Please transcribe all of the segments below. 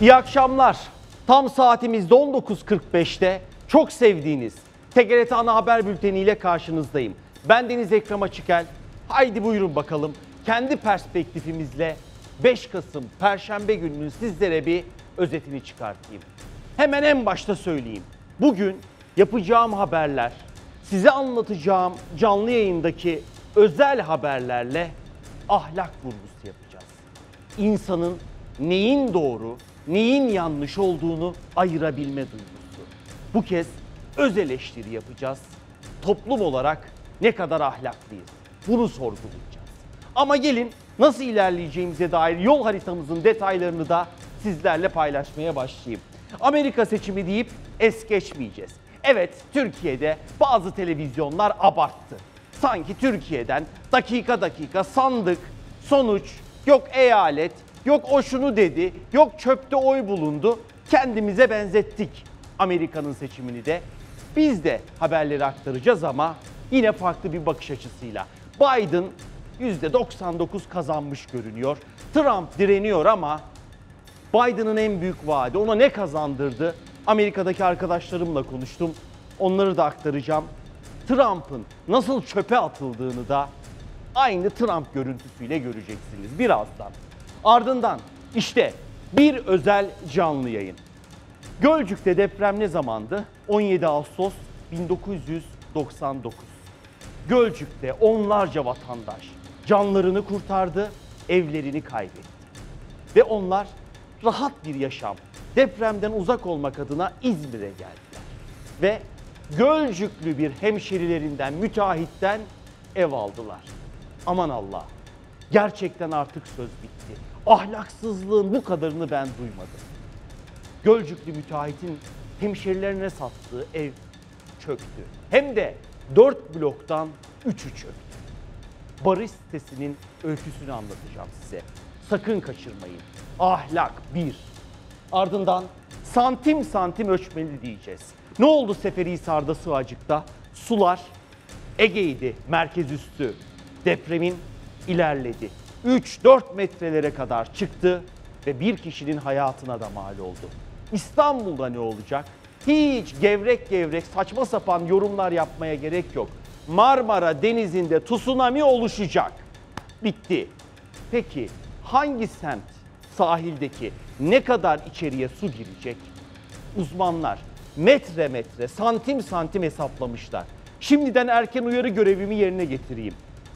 İyi akşamlar. Tam saatimizde 19.45'te çok sevdiğiniz TGRT Ana Haber Bülteni ile karşınızdayım. Ben Deniz Ekrem Açıkel. Haydi buyurun bakalım. Kendi perspektifimizle 5 Kasım Perşembe gününün sizlere bir özetini çıkartayım. Hemen en başta söyleyeyim. Bugün yapacağım haberler, size anlatacağım canlı yayındaki özel haberlerle ahlak vurgusu yapacağız insanın neyin doğru, neyin yanlış olduğunu ayırabilme duygusu. Bu kez öz eleştiri yapacağız. Toplum olarak ne kadar ahlaklıyız? Bunu sorgulayacağız. Ama gelin nasıl ilerleyeceğimize dair yol haritamızın detaylarını da sizlerle paylaşmaya başlayayım. Amerika seçimi deyip es geçmeyeceğiz. Evet Türkiye'de bazı televizyonlar abarttı. Sanki Türkiye'den dakika dakika sandık, sonuç, yok eyalet, yok o şunu dedi, yok çöpte oy bulundu. Kendimize benzettik Amerika'nın seçimini de. Biz de haberleri aktaracağız ama yine farklı bir bakış açısıyla. Biden %99 kazanmış görünüyor. Trump direniyor ama Biden'ın en büyük vaadi ona ne kazandırdı? Amerika'daki arkadaşlarımla konuştum. Onları da aktaracağım. Trump'ın nasıl çöpe atıldığını da aynı Trump görüntüsüyle göreceksiniz birazdan. Ardından işte bir özel canlı yayın. Gölcük'te deprem ne zamandı? 17 Ağustos 1999. Gölcük'te onlarca vatandaş canlarını kurtardı, evlerini kaybetti. Ve onlar rahat bir yaşam, depremden uzak olmak adına İzmir'e geldiler. Ve Gölcüklü bir hemşerilerinden, müteahhitten ev aldılar. Aman Allah, gerçekten artık söz bitti. Ahlaksızlığın bu kadarını ben duymadım. Gölcüklü müteahhitin hemşerilerine sattığı ev çöktü. Hem de 4 bloktan 3'ü çöktü. Barış sitesinin öyküsünü anlatacağım size. Sakın kaçırmayın. Ahlak bir. Ardından santim santim ölçmeli diyeceğiz. Ne oldu Seferihisar'da Sığacık'ta? Sular Ege'ydi merkez üstü. Depremin ilerledi. 3-4 metrelere kadar çıktı ve bir kişinin hayatına da mal oldu. İstanbul'da ne olacak? Hiç gevrek gevrek saçma sapan yorumlar yapmaya gerek yok. Marmara Denizi'nde tsunami oluşacak. Bitti. Peki hangi semt sahildeki ne kadar içeriye su girecek? Uzmanlar metre metre, santim santim hesaplamışlar. Şimdiden erken uyarı görevimi yerine getireyim.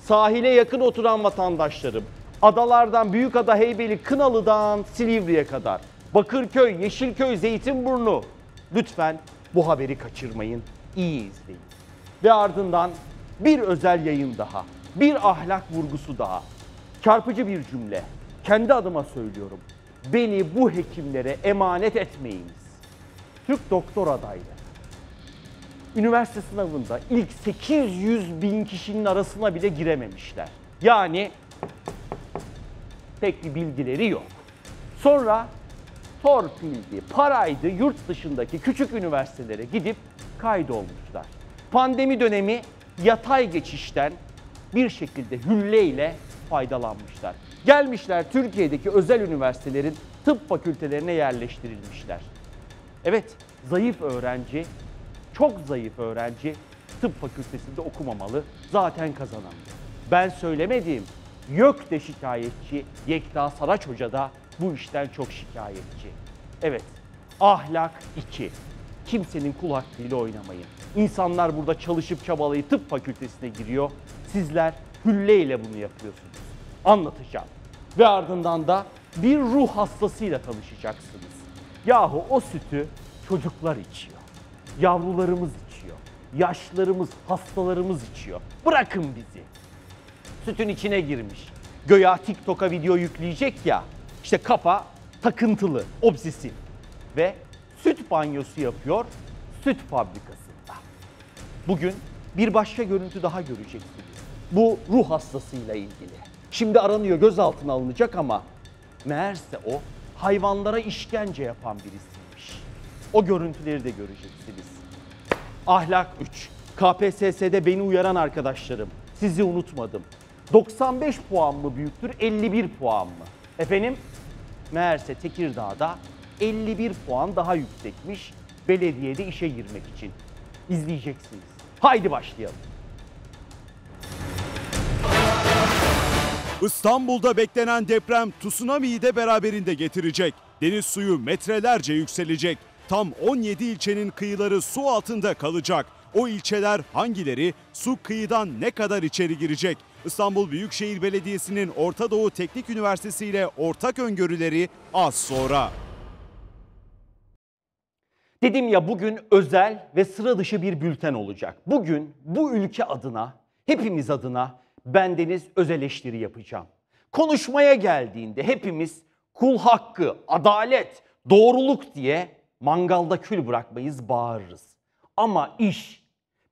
Sahile yakın oturan vatandaşlarım, adalardan Büyükada, Heybeli, Kınalı'dan Silivri'ye kadar, Bakırköy, Yeşilköy, Zeytinburnu. Lütfen bu haberi kaçırmayın, iyi izleyin. Ve ardından bir özel yayın daha, bir ahlak vurgusu daha. Çarpıcı bir cümle. Kendi adıma söylüyorum. Beni bu hekimlere emanet etmeyiniz. Türk doktor adayları. Üniversite sınavında ilk 800 bin kişinin arasına bile girememişler. Yani pek bir bilgileri yok. Sonra torpildi, paraydı yurt dışındaki küçük üniversitelere gidip kaydolmuşlar. Pandemi dönemi yatay geçişten bir şekilde hülleyle faydalanmışlar. Gelmişler Türkiye'deki özel üniversitelerin tıp fakültelerine yerleştirilmişler. Evet, zayıf öğrenci, çok zayıf öğrenci tıp fakültesinde okumamalı, zaten kazanamıyor. Ben söylemedim, YÖK de şikayetçi, Yekta Saraç Hoca da bu işten çok şikayetçi. Evet, ahlak 2. Kimsenin kul hakkıyla oynamayın. İnsanlar burada çalışıp çabalayıp tıp fakültesine giriyor. Sizler hülleyle bunu yapıyorsunuz. Anlatacağım. Ve ardından da bir ruh hastasıyla tanışacaksınız. Yahu o sütü çocuklar içiyor. Yavrularımız içiyor. Yaşlılarımız, hastalarımız içiyor. Bırakın bizi. Sütün içine girmiş. Göya TikTok'a video yükleyecek ya. İşte kafa takıntılı, obsesif. Ve süt banyosu yapıyor süt fabrikasında. Bugün bir başka görüntü daha göreceksiniz. Bu ruh hastasıyla ilgili. Şimdi aranıyor, gözaltına alınacak ama meğerse o hayvanlara işkence yapan birisiymiş. O görüntüleri de göreceksiniz. Ahlak 3. KPSS'de beni uyaran arkadaşlarım. Sizi unutmadım. 95 puan mı büyüktür, 51 puan mı? Efendim? Meğerse Tekirdağ'da 51 puan daha yüksekmiş belediyede işe girmek için. İzleyeceksiniz. Haydi başlayalım. İstanbul'da beklenen deprem tsunami'yi de beraberinde getirecek. Deniz suyu metrelerce yükselecek. Tam 17 ilçenin kıyıları su altında kalacak. O ilçeler hangileri? Su kıyıdan ne kadar içeri girecek? İstanbul Büyükşehir Belediyesi'nin Orta Doğu Teknik Üniversitesi ile ortak öngörüleri az sonra. Dedim ya bugün özel ve sıra dışı bir bülten olacak. Bugün bu ülke adına, hepimiz adına bendeniz öz eleştiri yapacağım. Konuşmaya geldiğinde hepimiz kul hakkı, adalet, doğruluk diye mangalda kül bırakmayız, bağırırız. Ama iş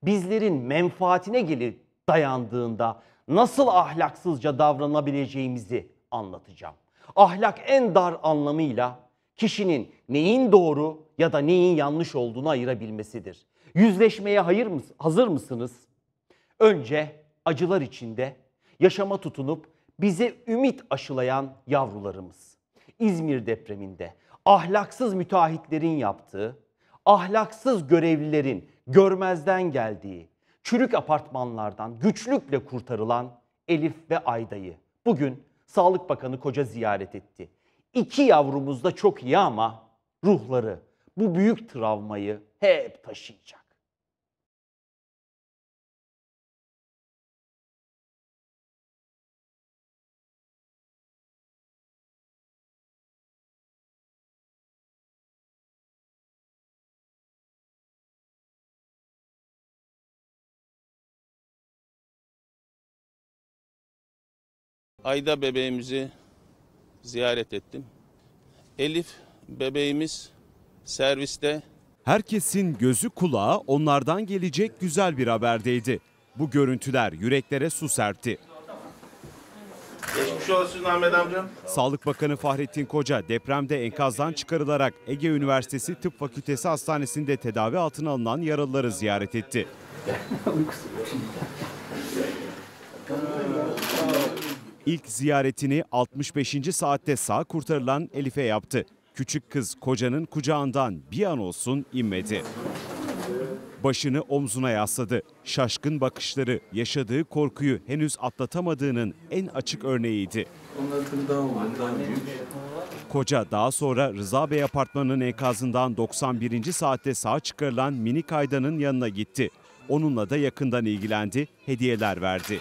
bizlerin menfaatine gelip dayandığında nasıl ahlaksızca davranabileceğimizi anlatacağım. Ahlak en dar anlamıyla kişinin neyin doğru ya da neyin yanlış olduğunu ayırabilmesidir. Yüzleşmeye hayır mıs- hazır mısınız? Önce acılar içinde yaşama tutunup bize ümit aşılayan yavrularımız. İzmir depreminde ahlaksız müteahhitlerin yaptığı, ahlaksız görevlilerin görmezden geldiği, çürük apartmanlardan güçlükle kurtarılan Elif ve Ayda'yı bugün Sağlık Bakanı Koca ziyaret etti. İki yavrumuz da çok iyi ama ruhları bu büyük travmayı hep taşıyacak. Ayda bebeğimizi ziyaret ettim. Elif bebeğimiz serviste Herkesin gözü kulağı onlardan gelecek güzel bir haberdeydi. Bu görüntüler yüreklere su serpti. Geçmiş olsun Ahmet amcam. Sağlık Bakanı Fahrettin Koca depremde enkazdan çıkarılarak Ege Üniversitesi Tıp Fakültesi Hastanesi'nde tedavi altına alınan yaralıları ziyaret etti. İlk ziyaretini 65. saatte sağ kurtarılan Elif'e yaptı. Küçük kız kocanın kucağından bir an olsun inmedi. Başını omzuna yasladı. Şaşkın bakışları yaşadığı korkuyu henüz atlatamadığının en açık örneğiydi. Koca daha sonra Rıza Bey apartmanının enkazından 91. saatte sağ çıkarılan minik Ayda'nın yanına gitti. Onunla da yakından ilgilendi, hediyeler verdi.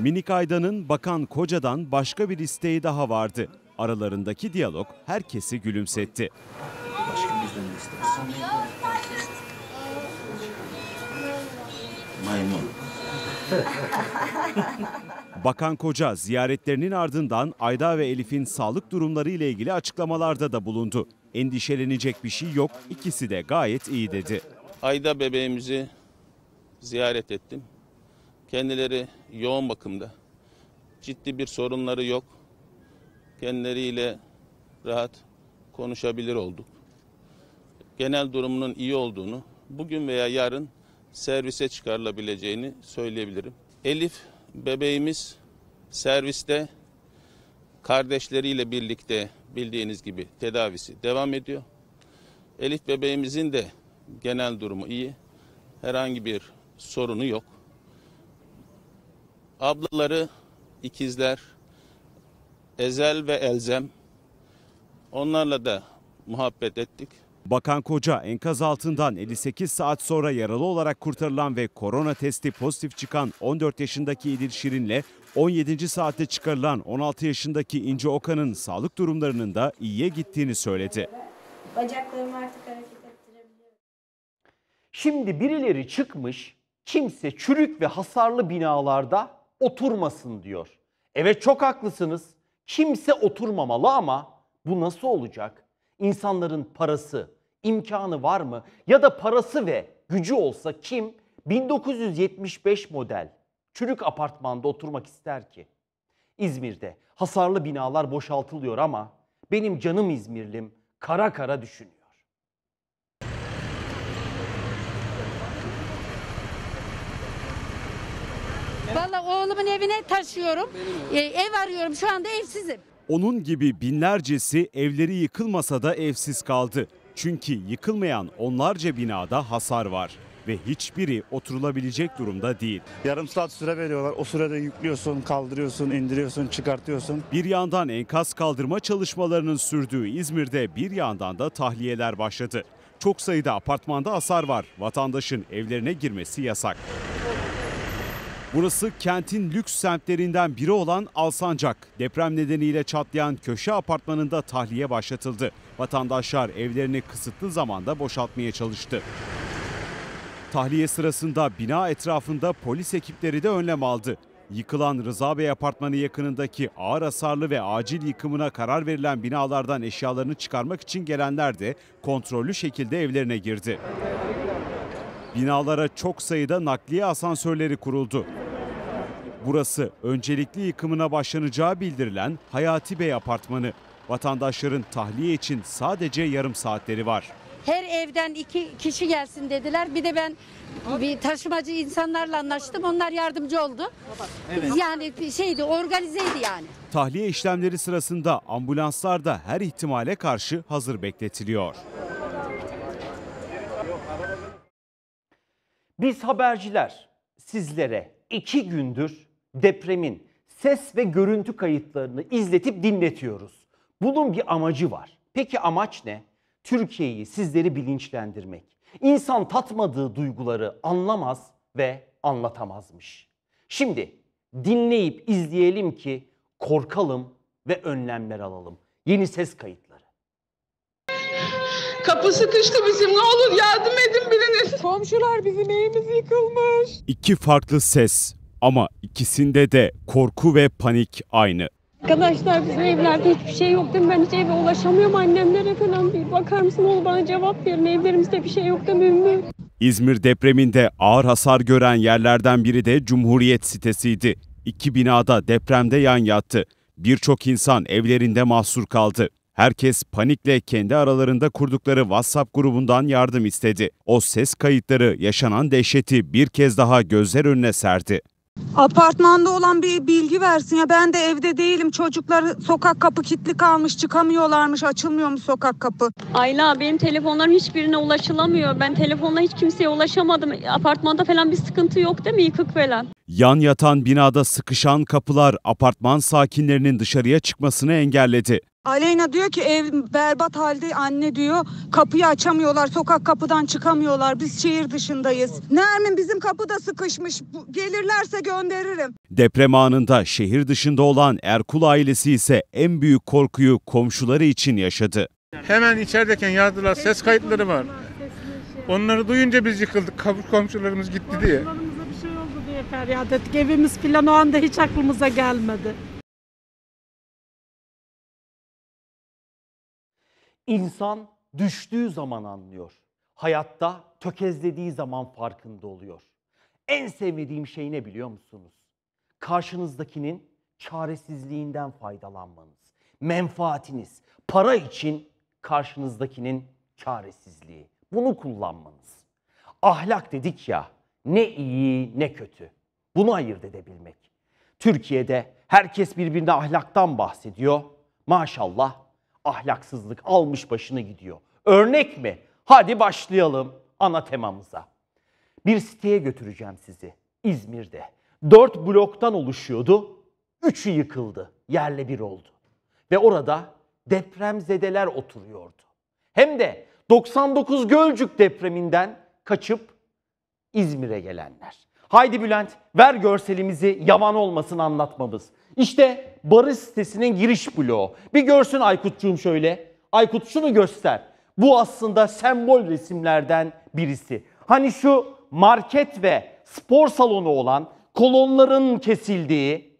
Minik Ayda'nın Bakan Koca'dan başka bir isteği daha vardı. Aralarındaki diyalog herkesi gülümsetti. Başka bizden ne istersin? Maymun. Bakan Koca ziyaretlerinin ardından Ayda ve Elif'in sağlık durumları ile ilgili açıklamalarda da bulundu. Endişelenecek bir şey yok, ikisi de gayet iyi dedi. Ayda bebeğimizi ziyaret ettim. Kendileri yoğun bakımda. Ciddi bir sorunları yok. Kendileriyle rahat konuşabilir olduk. Genel durumunun iyi olduğunu, bugün veya yarın servise çıkarılabileceğini söyleyebilirim. Elif bebeğimiz serviste kardeşleriyle birlikte bildiğiniz gibi tedavisi devam ediyor. Elif bebeğimizin de genel durumu iyi. Herhangi bir sorunu yok. Ablaları, ikizler, Ezel ve Elzem onlarla da muhabbet ettik. Bakan Koca enkaz altından 58 saat sonra yaralı olarak kurtarılan ve korona testi pozitif çıkan 14 yaşındaki İdil Şirin'le 17. saatte çıkarılan 16 yaşındaki İnce Okan'ın sağlık durumlarının da iyiye gittiğini söyledi. Bacaklarımı artık hareket ettirebiliyorum. Şimdi birileri çıkmış kimse çürük ve hasarlı binalarda oturmasın diyor. Evet çok haklısınız. Kimse oturmamalı ama bu nasıl olacak? İnsanların parası, imkanı var mı? Ya da parası ve gücü olsa kim 1975 model çürük apartmanda oturmak ister ki? İzmir'de hasarlı binalar boşaltılıyor ama benim canım İzmirlim kara kara düşünüyor. Oğlumun evine taşıyorum. Ee, ev arıyorum. Şu anda evsizim. Onun gibi binlercesi evleri yıkılmasa da evsiz kaldı. Çünkü yıkılmayan onlarca binada hasar var ve hiçbiri oturulabilecek durumda değil. Yarım saat süre veriyorlar. O sürede yüklüyorsun, kaldırıyorsun, indiriyorsun, çıkartıyorsun. Bir yandan enkaz kaldırma çalışmalarının sürdüğü İzmir'de bir yandan da tahliyeler başladı. Çok sayıda apartmanda hasar var. Vatandaşın evlerine girmesi yasak. Burası kentin lüks semtlerinden biri olan Alsancak. Deprem nedeniyle çatlayan köşe apartmanında tahliye başlatıldı. Vatandaşlar evlerini kısıtlı zamanda boşaltmaya çalıştı. Tahliye sırasında bina etrafında polis ekipleri de önlem aldı. Yıkılan Rıza Bey apartmanı yakınındaki ağır hasarlı ve acil yıkımına karar verilen binalardan eşyalarını çıkarmak için gelenler de kontrollü şekilde evlerine girdi. Binalara çok sayıda nakliye asansörleri kuruldu. Burası öncelikli yıkımına başlanacağı bildirilen Hayati Bey apartmanı. Vatandaşların tahliye için sadece yarım saatleri var. Her evden iki kişi gelsin dediler. Bir de ben bir taşımacı insanlarla anlaştım. Onlar yardımcı oldu. Yani bir şeydi organizeydi yani. Tahliye işlemleri sırasında ambulanslar da her ihtimale karşı hazır bekletiliyor. Biz haberciler sizlere iki gündür depremin ses ve görüntü kayıtlarını izletip dinletiyoruz. Bunun bir amacı var. Peki amaç ne? Türkiye'yi sizleri bilinçlendirmek. İnsan tatmadığı duyguları anlamaz ve anlatamazmış. Şimdi dinleyip izleyelim ki korkalım ve önlemler alalım. Yeni ses kayıtları. Kapı sıkıştı bizim. Ne olur yardım edin biriniz. Komşular bizim evimiz yıkılmış. İki farklı ses ama ikisinde de korku ve panik aynı. Arkadaşlar bizim evlerde hiçbir şey yok değil mi? Ben hiç eve ulaşamıyorum annemlere falan. Bir bakar mısın oğlum bana cevap verin. Evlerimizde bir şey yok değil mi? İzmir depreminde ağır hasar gören yerlerden biri de Cumhuriyet sitesiydi. İki binada depremde yan yattı. Birçok insan evlerinde mahsur kaldı. Herkes panikle kendi aralarında kurdukları WhatsApp grubundan yardım istedi. O ses kayıtları yaşanan dehşeti bir kez daha gözler önüne serdi. Apartmanda olan bir bilgi versin ya ben de evde değilim çocuklar sokak kapı kilitli kalmış çıkamıyorlarmış açılmıyormuş sokak kapı. Ayla benim telefonlarım hiçbirine ulaşılamıyor. Ben telefonla hiç kimseye ulaşamadım. Apartmanda falan bir sıkıntı yok değil mi? Yıkık falan. Yan yatan binada sıkışan kapılar apartman sakinlerinin dışarıya çıkmasını engelledi. Aleyna diyor ki ev berbat halde anne diyor kapıyı açamıyorlar sokak kapıdan çıkamıyorlar biz şehir dışındayız. Nermin bizim kapı da sıkışmış gelirlerse gönderirim. Deprem anında şehir dışında olan Erkul ailesi ise en büyük korkuyu komşuları için yaşadı. Hemen içerideyken yazdılar ses kayıtları var. Onları duyunca biz yıkıldık. Komşularımız gitti diye. Komşularımıza bir şey oldu diye feryat ettik. Evimiz falan o anda hiç aklımıza gelmedi. İnsan düştüğü zaman anlıyor. Hayatta tökezlediği zaman farkında oluyor. En sevmediğim şey ne biliyor musunuz? Karşınızdakinin çaresizliğinden faydalanmanız. Menfaatiniz, para için karşınızdakinin çaresizliği. Bunu kullanmanız. Ahlak dedik ya, ne iyi ne kötü. Bunu ayırt edebilmek. Türkiye'de herkes birbirine ahlaktan bahsediyor. Maşallah ahlaksızlık almış başını gidiyor. Örnek mi? Hadi başlayalım ana temamıza. Bir siteye götüreceğim sizi İzmir'de. Dört bloktan oluşuyordu. Üçü yıkıldı. Yerle bir oldu. Ve orada depremzedeler oturuyordu. Hem de 99 Gölcük depreminden kaçıp İzmir'e gelenler. Haydi Bülent ver görselimizi yaman olmasın anlatmamız. İşte Barış sitesinin giriş bloğu. Bir görsün Aykut'cuğum şöyle. Aykut şunu göster. Bu aslında sembol resimlerden birisi. Hani şu market ve spor salonu olan kolonların kesildiği,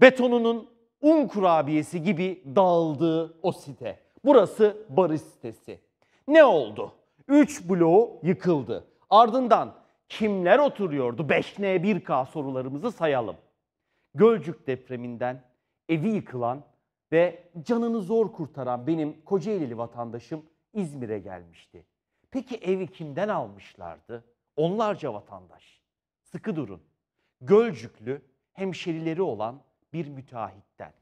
betonunun un kurabiyesi gibi dağıldığı o site. Burası Barış sitesi. Ne oldu? 3 bloğu yıkıldı. Ardından kimler oturuyordu? 5N1K sorularımızı sayalım. Gölcük depreminden evi yıkılan ve canını zor kurtaran benim Kocaelili vatandaşım İzmir'e gelmişti. Peki evi kimden almışlardı? Onlarca vatandaş. Sıkı durun. Gölcüklü hemşerileri olan bir müteahhitten.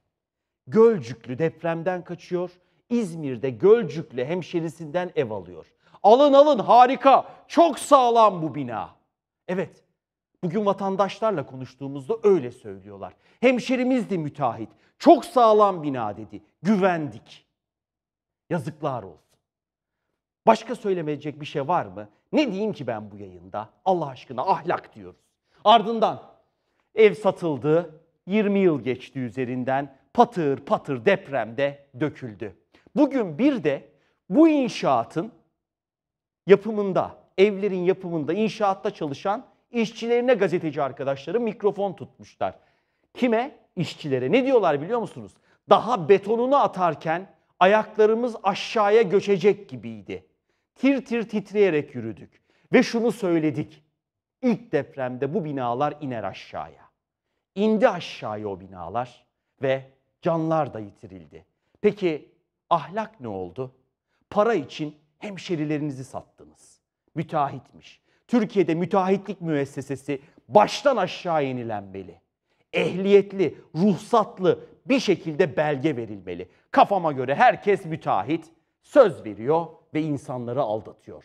Gölcüklü depremden kaçıyor. İzmir'de Gölcüklü hemşerisinden ev alıyor. Alın alın harika. Çok sağlam bu bina. Evet. Bugün vatandaşlarla konuştuğumuzda öyle söylüyorlar. Hemşerimiz de müteahhit. Çok sağlam bina dedi. Güvendik. Yazıklar olsun. Başka söylemeyecek bir şey var mı? Ne diyeyim ki ben bu yayında? Allah aşkına ahlak diyoruz. Ardından ev satıldı. 20 yıl geçti üzerinden. Patır patır depremde döküldü. Bugün bir de bu inşaatın yapımında, evlerin yapımında, inşaatta çalışan işçilerine gazeteci arkadaşlarım mikrofon tutmuşlar. Kime? İşçilere. Ne diyorlar biliyor musunuz? Daha betonunu atarken ayaklarımız aşağıya göçecek gibiydi. Tir tir titreyerek yürüdük ve şunu söyledik. İlk depremde bu binalar iner aşağıya. İndi aşağıya o binalar ve canlar da yitirildi. Peki ahlak ne oldu? Para için hemşerilerinizi sattınız. Müteahhitmiş. Türkiye'de müteahhitlik müessesesi baştan aşağı yenilenmeli. Ehliyetli, ruhsatlı bir şekilde belge verilmeli. Kafama göre herkes müteahhit, söz veriyor ve insanları aldatıyor.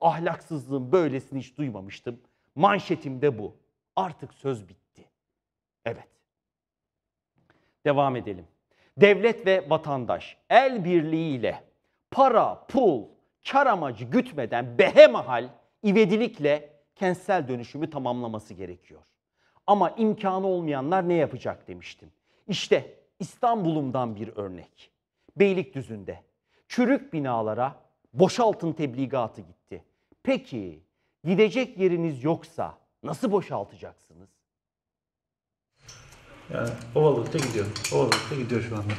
Ahlaksızlığın böylesini hiç duymamıştım. Manşetim de bu. Artık söz bitti. Evet. Devam edelim. Devlet ve vatandaş el birliğiyle para, pul, kar amacı gütmeden behemahal ivedilikle kentsel dönüşümü tamamlaması gerekiyor. Ama imkanı olmayanlar ne yapacak demiştim. İşte İstanbul'umdan bir örnek. Beylikdüzü'nde çürük binalara boşaltın tebligatı gitti. Peki gidecek yeriniz yoksa nasıl boşaltacaksınız? Yani Ovalık'ta gidiyor. Ovalık'ta gidiyor şu anda.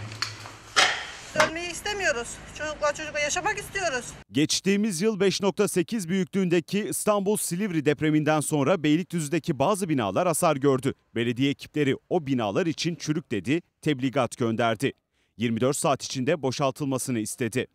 İstemiyoruz. Çocuklar çocukla yaşamak istiyoruz. Geçtiğimiz yıl 5.8 büyüklüğündeki İstanbul Silivri depreminden sonra Beylikdüzü'deki bazı binalar hasar gördü. Belediye ekipleri o binalar için çürük dedi, tebligat gönderdi. 24 saat içinde boşaltılmasını istedi.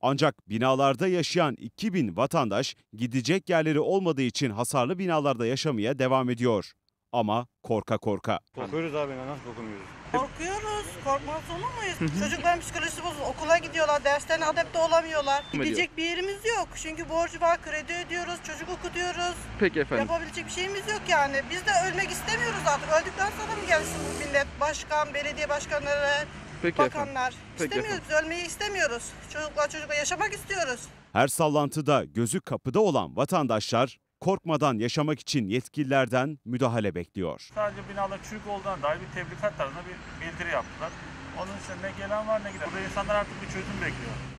Ancak binalarda yaşayan 2000 vatandaş gidecek yerleri olmadığı için hasarlı binalarda yaşamaya devam ediyor. Ama korka korka. Korkuyoruz abi nasıl korkmuyoruz? Korkuyoruz. Korkmaz olur muyuz? Çocukların psikolojisi bozuldu. Okula gidiyorlar. Derslerine adapte olamıyorlar. Gidecek bir yerimiz yok. Çünkü borcu var. Kredi ödüyoruz. Çocuk okutuyoruz. Peki efendim. Yapabilecek bir şeyimiz yok yani. Biz de ölmek istemiyoruz artık. Öldükten sonra mı gelsin bu millet? Başkan, belediye başkanları, Peki bakanlar. Peki İstemiyoruz. Biz ölmeyi istemiyoruz. Çocuklar çocukla yaşamak istiyoruz. Her sallantıda gözü kapıda olan vatandaşlar korkmadan yaşamak için yetkililerden müdahale bekliyor. Sadece binalar çürük olduğuna dair bir tebligat tarzında bir bildiri yaptılar. Onun için ne gelen var ne giden. Burada insanlar artık bir çözüm bekliyor.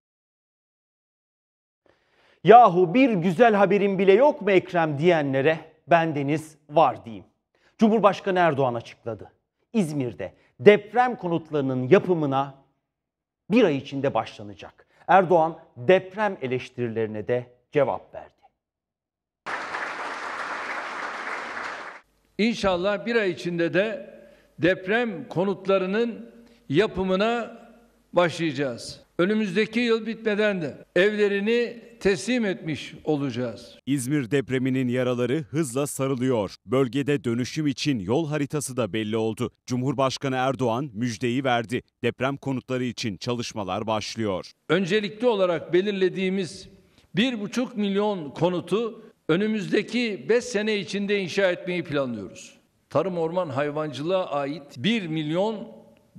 Yahu bir güzel haberin bile yok mu Ekrem diyenlere bendeniz var diyeyim. Cumhurbaşkanı Erdoğan açıkladı. İzmir'de deprem konutlarının yapımına bir ay içinde başlanacak. Erdoğan deprem eleştirilerine de cevap verdi. İnşallah bir ay içinde de deprem konutlarının yapımına başlayacağız. Önümüzdeki yıl bitmeden de evlerini teslim etmiş olacağız. İzmir depreminin yaraları hızla sarılıyor. Bölgede dönüşüm için yol haritası da belli oldu. Cumhurbaşkanı Erdoğan müjdeyi verdi. Deprem konutları için çalışmalar başlıyor. Öncelikli olarak belirlediğimiz 1,5 milyon konutu önümüzdeki 5 sene içinde inşa etmeyi planlıyoruz. Tarım orman hayvancılığa ait 1 milyon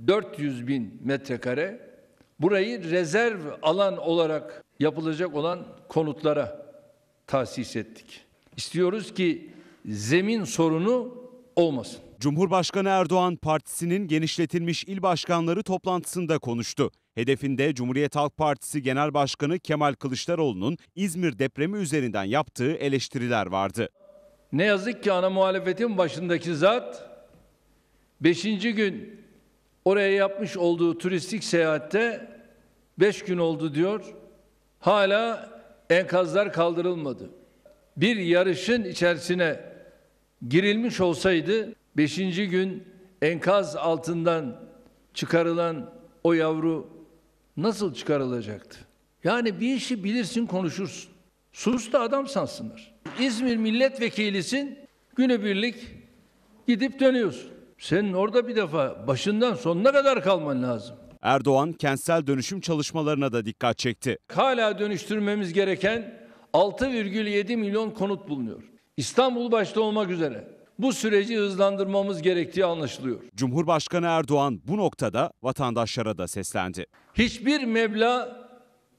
400 bin metrekare burayı rezerv alan olarak yapılacak olan konutlara tahsis ettik. İstiyoruz ki zemin sorunu olmasın. Cumhurbaşkanı Erdoğan partisinin genişletilmiş il başkanları toplantısında konuştu. Hedefinde Cumhuriyet Halk Partisi Genel Başkanı Kemal Kılıçdaroğlu'nun İzmir depremi üzerinden yaptığı eleştiriler vardı. Ne yazık ki ana muhalefetin başındaki zat 5. gün oraya yapmış olduğu turistik seyahatte 5 gün oldu diyor. Hala enkazlar kaldırılmadı. Bir yarışın içerisine girilmiş olsaydı 5. gün enkaz altından çıkarılan o yavru nasıl çıkarılacaktı? Yani bir işi bilirsin konuşursun. Sus da adam sansınlar. İzmir milletvekilisin günübirlik gidip dönüyorsun. Senin orada bir defa başından sonuna kadar kalman lazım. Erdoğan kentsel dönüşüm çalışmalarına da dikkat çekti. Hala dönüştürmemiz gereken 6,7 milyon konut bulunuyor. İstanbul başta olmak üzere bu süreci hızlandırmamız gerektiği anlaşılıyor. Cumhurbaşkanı Erdoğan bu noktada vatandaşlara da seslendi. Hiçbir meblağ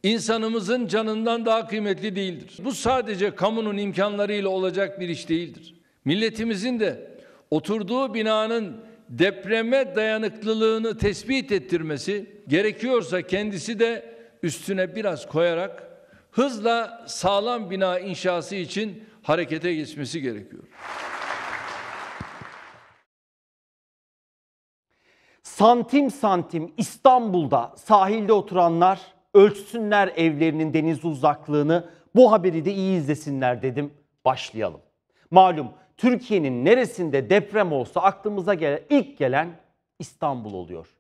insanımızın canından daha kıymetli değildir. Bu sadece kamunun imkanlarıyla olacak bir iş değildir. Milletimizin de oturduğu binanın depreme dayanıklılığını tespit ettirmesi gerekiyorsa kendisi de üstüne biraz koyarak hızla sağlam bina inşası için harekete geçmesi gerekiyor. Santim santim İstanbul'da sahilde oturanlar ölçsünler evlerinin deniz uzaklığını. Bu haberi de iyi izlesinler dedim. Başlayalım. Malum Türkiye'nin neresinde deprem olsa aklımıza gelen ilk gelen İstanbul oluyor.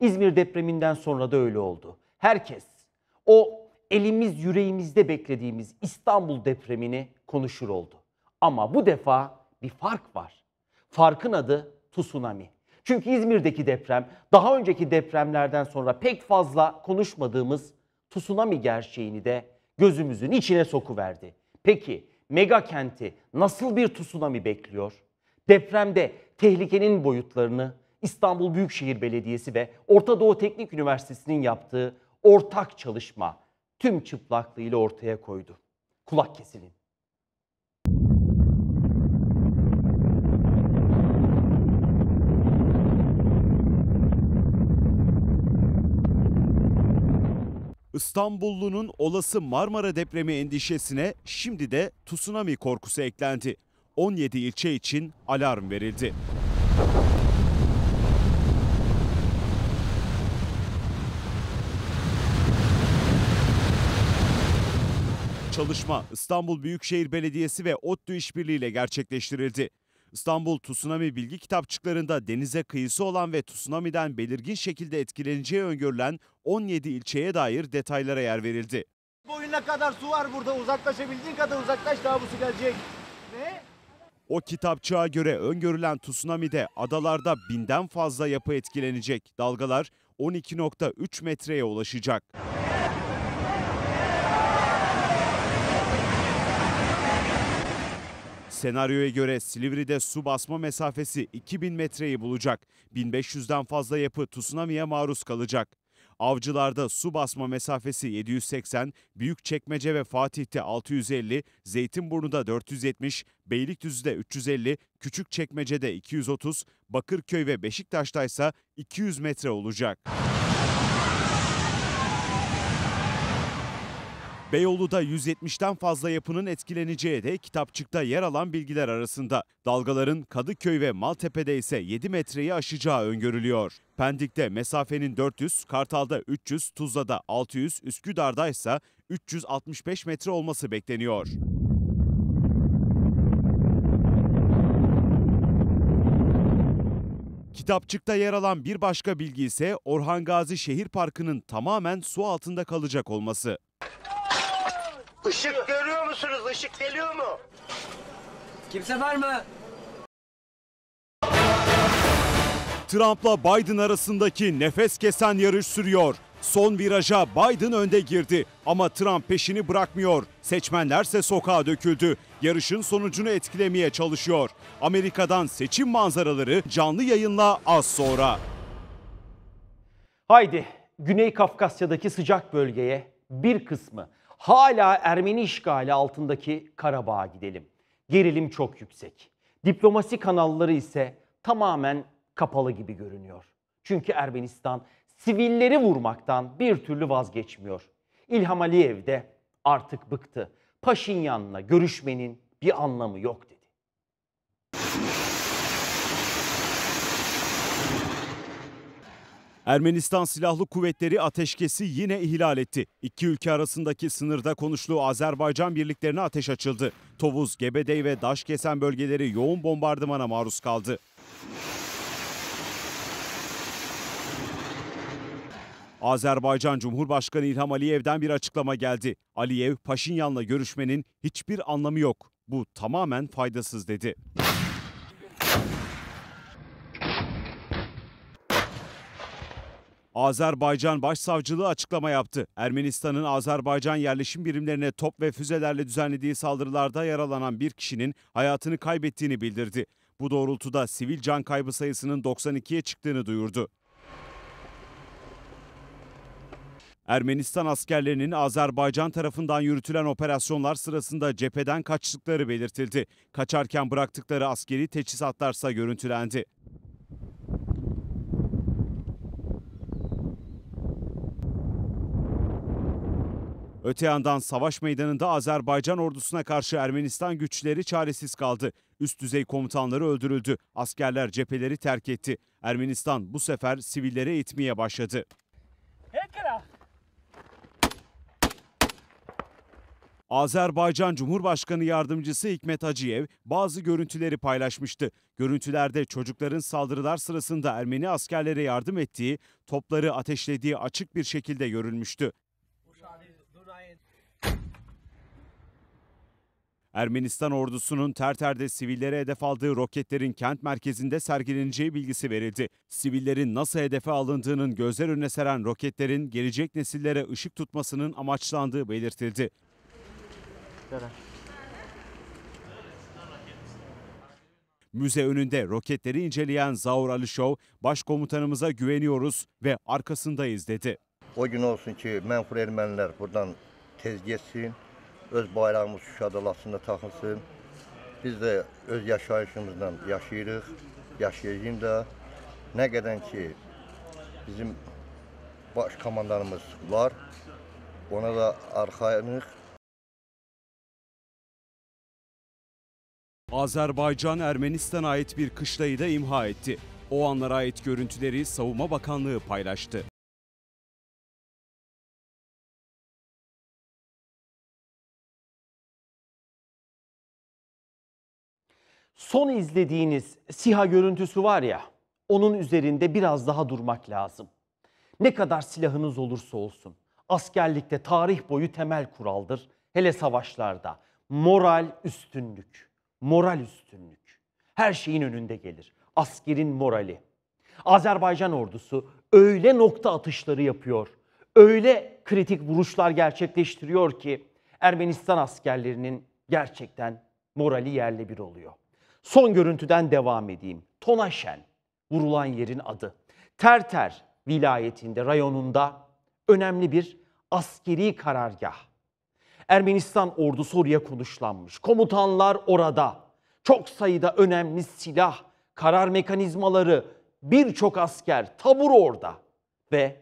İzmir depreminden sonra da öyle oldu. Herkes o elimiz yüreğimizde beklediğimiz İstanbul depremini konuşur oldu. Ama bu defa bir fark var. Farkın adı tsunami. Çünkü İzmir'deki deprem daha önceki depremlerden sonra pek fazla konuşmadığımız tsunami gerçeğini de gözümüzün içine sokuverdi. Peki mega kenti nasıl bir tsunami bekliyor? Depremde tehlikenin boyutlarını İstanbul Büyükşehir Belediyesi ve Orta Doğu Teknik Üniversitesi'nin yaptığı ortak çalışma tüm çıplaklığıyla ortaya koydu. Kulak kesilin. İstanbullunun olası Marmara depremi endişesine şimdi de tsunami korkusu eklendi. 17 ilçe için alarm verildi. Çalışma İstanbul Büyükşehir Belediyesi ve ODTÜ işbirliğiyle gerçekleştirildi. İstanbul Tsunami bilgi kitapçıklarında denize kıyısı olan ve tsunami'den belirgin şekilde etkileneceği öngörülen 17 ilçeye dair detaylara yer verildi. Boyuna kadar su var burada. Uzaklaşabildiğin kadar uzaklaş daha bu su gelecek. Ne? O kitapçığa göre öngörülen tsunami'de adalarda binden fazla yapı etkilenecek. Dalgalar 12.3 metreye ulaşacak. Senaryoya göre Silivri'de su basma mesafesi 2000 metreyi bulacak. 1500'den fazla yapı tsunami'ye maruz kalacak. Avcılarda su basma mesafesi 780, Büyükçekmece ve Fatih'te 650, Zeytinburnu'da 470, Beylikdüzü'de 350, Küçükçekmece'de 230, Bakırköy ve Beşiktaş'ta ise 200 metre olacak. Beyoğlu'da 170'ten fazla yapının etkileneceği de kitapçıkta yer alan bilgiler arasında. Dalgaların Kadıköy ve Maltepe'de ise 7 metreyi aşacağı öngörülüyor. Pendik'te mesafenin 400, Kartal'da 300, Tuzla'da 600, Üsküdar'da ise 365 metre olması bekleniyor. Kitapçıkta yer alan bir başka bilgi ise Orhan Gazi Şehir Parkı'nın tamamen su altında kalacak olması. Işık görüyor musunuz? Işık geliyor mu? Kimse var mı? Trump'la Biden arasındaki nefes kesen yarış sürüyor. Son viraja Biden önde girdi ama Trump peşini bırakmıyor. Seçmenlerse sokağa döküldü. Yarışın sonucunu etkilemeye çalışıyor. Amerika'dan seçim manzaraları canlı yayınla az sonra. Haydi Güney Kafkasya'daki sıcak bölgeye bir kısmı hala Ermeni işgali altındaki Karabağ'a gidelim. Gerilim çok yüksek. Diplomasi kanalları ise tamamen kapalı gibi görünüyor. Çünkü Ermenistan sivilleri vurmaktan bir türlü vazgeçmiyor. İlham Aliyev de artık bıktı. Paşinyan'la görüşmenin bir anlamı yok dedi. Ermenistan Silahlı Kuvvetleri ateşkesi yine ihlal etti. İki ülke arasındaki sınırda konuştuğu Azerbaycan birliklerine ateş açıldı. Tovuz, Gebedey ve Daşkesen bölgeleri yoğun bombardımana maruz kaldı. Azerbaycan Cumhurbaşkanı İlham Aliyev'den bir açıklama geldi. Aliyev, Paşinyan'la görüşmenin hiçbir anlamı yok. Bu tamamen faydasız dedi. Azerbaycan Başsavcılığı açıklama yaptı. Ermenistan'ın Azerbaycan yerleşim birimlerine top ve füzelerle düzenlediği saldırılarda yaralanan bir kişinin hayatını kaybettiğini bildirdi. Bu doğrultuda sivil can kaybı sayısının 92'ye çıktığını duyurdu. Ermenistan askerlerinin Azerbaycan tarafından yürütülen operasyonlar sırasında cepheden kaçtıkları belirtildi. Kaçarken bıraktıkları askeri teçhizatlarsa görüntülendi. Öte yandan savaş meydanında Azerbaycan ordusuna karşı Ermenistan güçleri çaresiz kaldı. Üst düzey komutanları öldürüldü. Askerler cepheleri terk etti. Ermenistan bu sefer sivillere itmeye başladı. Azerbaycan Cumhurbaşkanı Yardımcısı Hikmet Hacıyev bazı görüntüleri paylaşmıştı. Görüntülerde çocukların saldırılar sırasında Ermeni askerlere yardım ettiği, topları ateşlediği açık bir şekilde görülmüştü. Ermenistan ordusunun Terter'de sivillere hedef aldığı roketlerin kent merkezinde sergileneceği bilgisi verildi. Sivillerin nasıl hedefe alındığının gözler önüne seren roketlerin gelecek nesillere ışık tutmasının amaçlandığı belirtildi. Müze önünde roketleri inceleyen Zaur Alişov, başkomutanımıza güveniyoruz ve arkasındayız dedi. O gün olsun ki mənfur ermənilər buradan tez geçsin, öz bayrağımız Şuşa adalasında taxılsın. Biz də öz yaşayışımızdan yaşayırıq, yaşayacağım da. Nə qədər ki bizim baş komandanımız var, ona da arxayınıq. Azerbaycan Ermenistan'a ait bir kışlayı da imha etti. O anlara ait görüntüleri Savunma Bakanlığı paylaştı. Son izlediğiniz SİHA görüntüsü var ya, onun üzerinde biraz daha durmak lazım. Ne kadar silahınız olursa olsun, askerlikte tarih boyu temel kuraldır. Hele savaşlarda moral üstünlük, moral üstünlük. Her şeyin önünde gelir. Askerin morali. Azerbaycan ordusu öyle nokta atışları yapıyor, öyle kritik vuruşlar gerçekleştiriyor ki Ermenistan askerlerinin gerçekten morali yerle bir oluyor. Son görüntüden devam edeyim. Tonaşen vurulan yerin adı. Terter vilayetinde, rayonunda önemli bir askeri karargah. Ermenistan ordusu oraya konuşlanmış. Komutanlar orada. Çok sayıda önemli silah, karar mekanizmaları, birçok asker tabur orada. Ve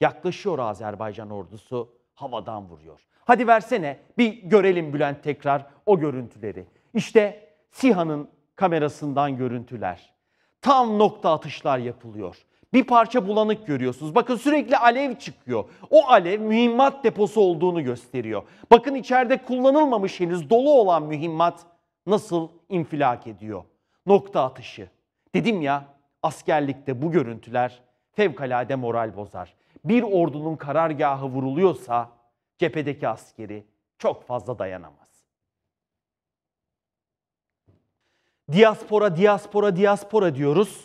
yaklaşıyor Azerbaycan ordusu havadan vuruyor. Hadi versene bir görelim Bülent tekrar o görüntüleri. İşte SİHA'nın kamerasından görüntüler. Tam nokta atışlar yapılıyor. Bir parça bulanık görüyorsunuz. Bakın sürekli alev çıkıyor. O alev mühimmat deposu olduğunu gösteriyor. Bakın içeride kullanılmamış henüz dolu olan mühimmat nasıl infilak ediyor. Nokta atışı. Dedim ya askerlikte bu görüntüler fevkalade moral bozar. Bir ordunun karargahı vuruluyorsa cephedeki askeri çok fazla dayanamaz. Diaspora, diaspora, diaspora diyoruz.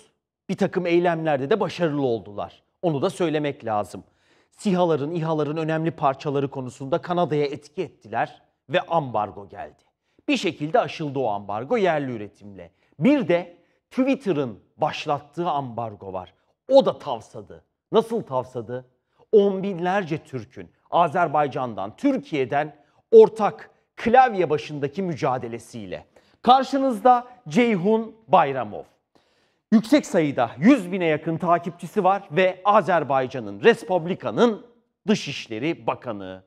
Bir takım eylemlerde de başarılı oldular. Onu da söylemek lazım. SİHA'ların, İHA'ların önemli parçaları konusunda Kanada'ya etki ettiler ve ambargo geldi. Bir şekilde aşıldı o ambargo yerli üretimle. Bir de Twitter'ın başlattığı ambargo var. O da tavsadı. Nasıl tavsadı? On binlerce Türk'ün Azerbaycan'dan, Türkiye'den ortak klavye başındaki mücadelesiyle. Karşınızda Ceyhun Bayramov. Yüksek sayıda 100 bine yakın takipçisi var ve Azerbaycan'ın, Respublika'nın Dışişleri Bakanı.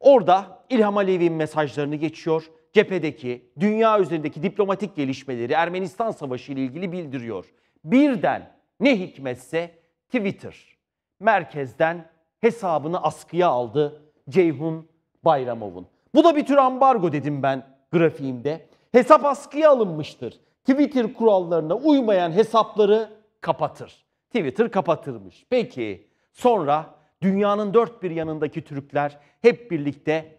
Orada İlham Aliyev'in mesajlarını geçiyor. Cephedeki, dünya üzerindeki diplomatik gelişmeleri Ermenistan Savaşı ile ilgili bildiriyor. Birden ne hikmetse Twitter merkezden hesabını askıya aldı Ceyhun Bayramov'un. Bu da bir tür ambargo dedim ben grafiğimde. Hesap askıya alınmıştır. Twitter kurallarına uymayan hesapları kapatır. Twitter kapatırmış. Peki sonra dünyanın dört bir yanındaki Türkler hep birlikte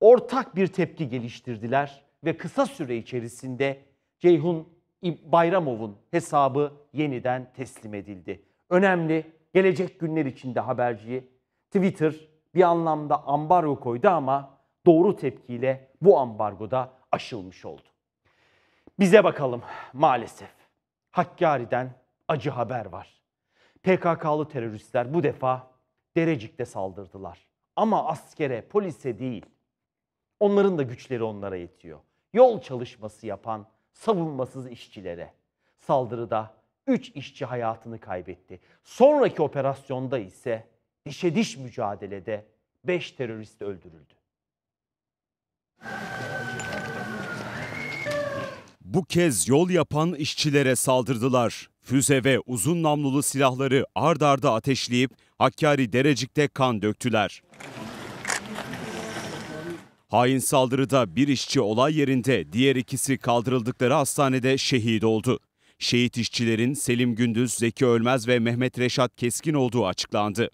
ortak bir tepki geliştirdiler ve kısa süre içerisinde Ceyhun Bayramov'un hesabı yeniden teslim edildi. Önemli gelecek günler içinde haberciyi. Twitter bir anlamda ambargo koydu ama doğru tepkiyle bu ambargoda aşılmış oldu. Bize bakalım maalesef. Hakkari'den acı haber var. PKK'lı teröristler bu defa Derecik'te saldırdılar. Ama askere, polise değil. Onların da güçleri onlara yetiyor. Yol çalışması yapan savunmasız işçilere. Saldırıda 3 işçi hayatını kaybetti. Sonraki operasyonda ise dişe diş mücadelede 5 terörist öldürüldü. Bu kez yol yapan işçilere saldırdılar. Füze ve uzun namlulu silahları ard arda ateşleyip Hakkari Derecik'te kan döktüler. Hain saldırıda bir işçi olay yerinde, diğer ikisi kaldırıldıkları hastanede şehit oldu. Şehit işçilerin Selim Gündüz, Zeki Ölmez ve Mehmet Reşat Keskin olduğu açıklandı.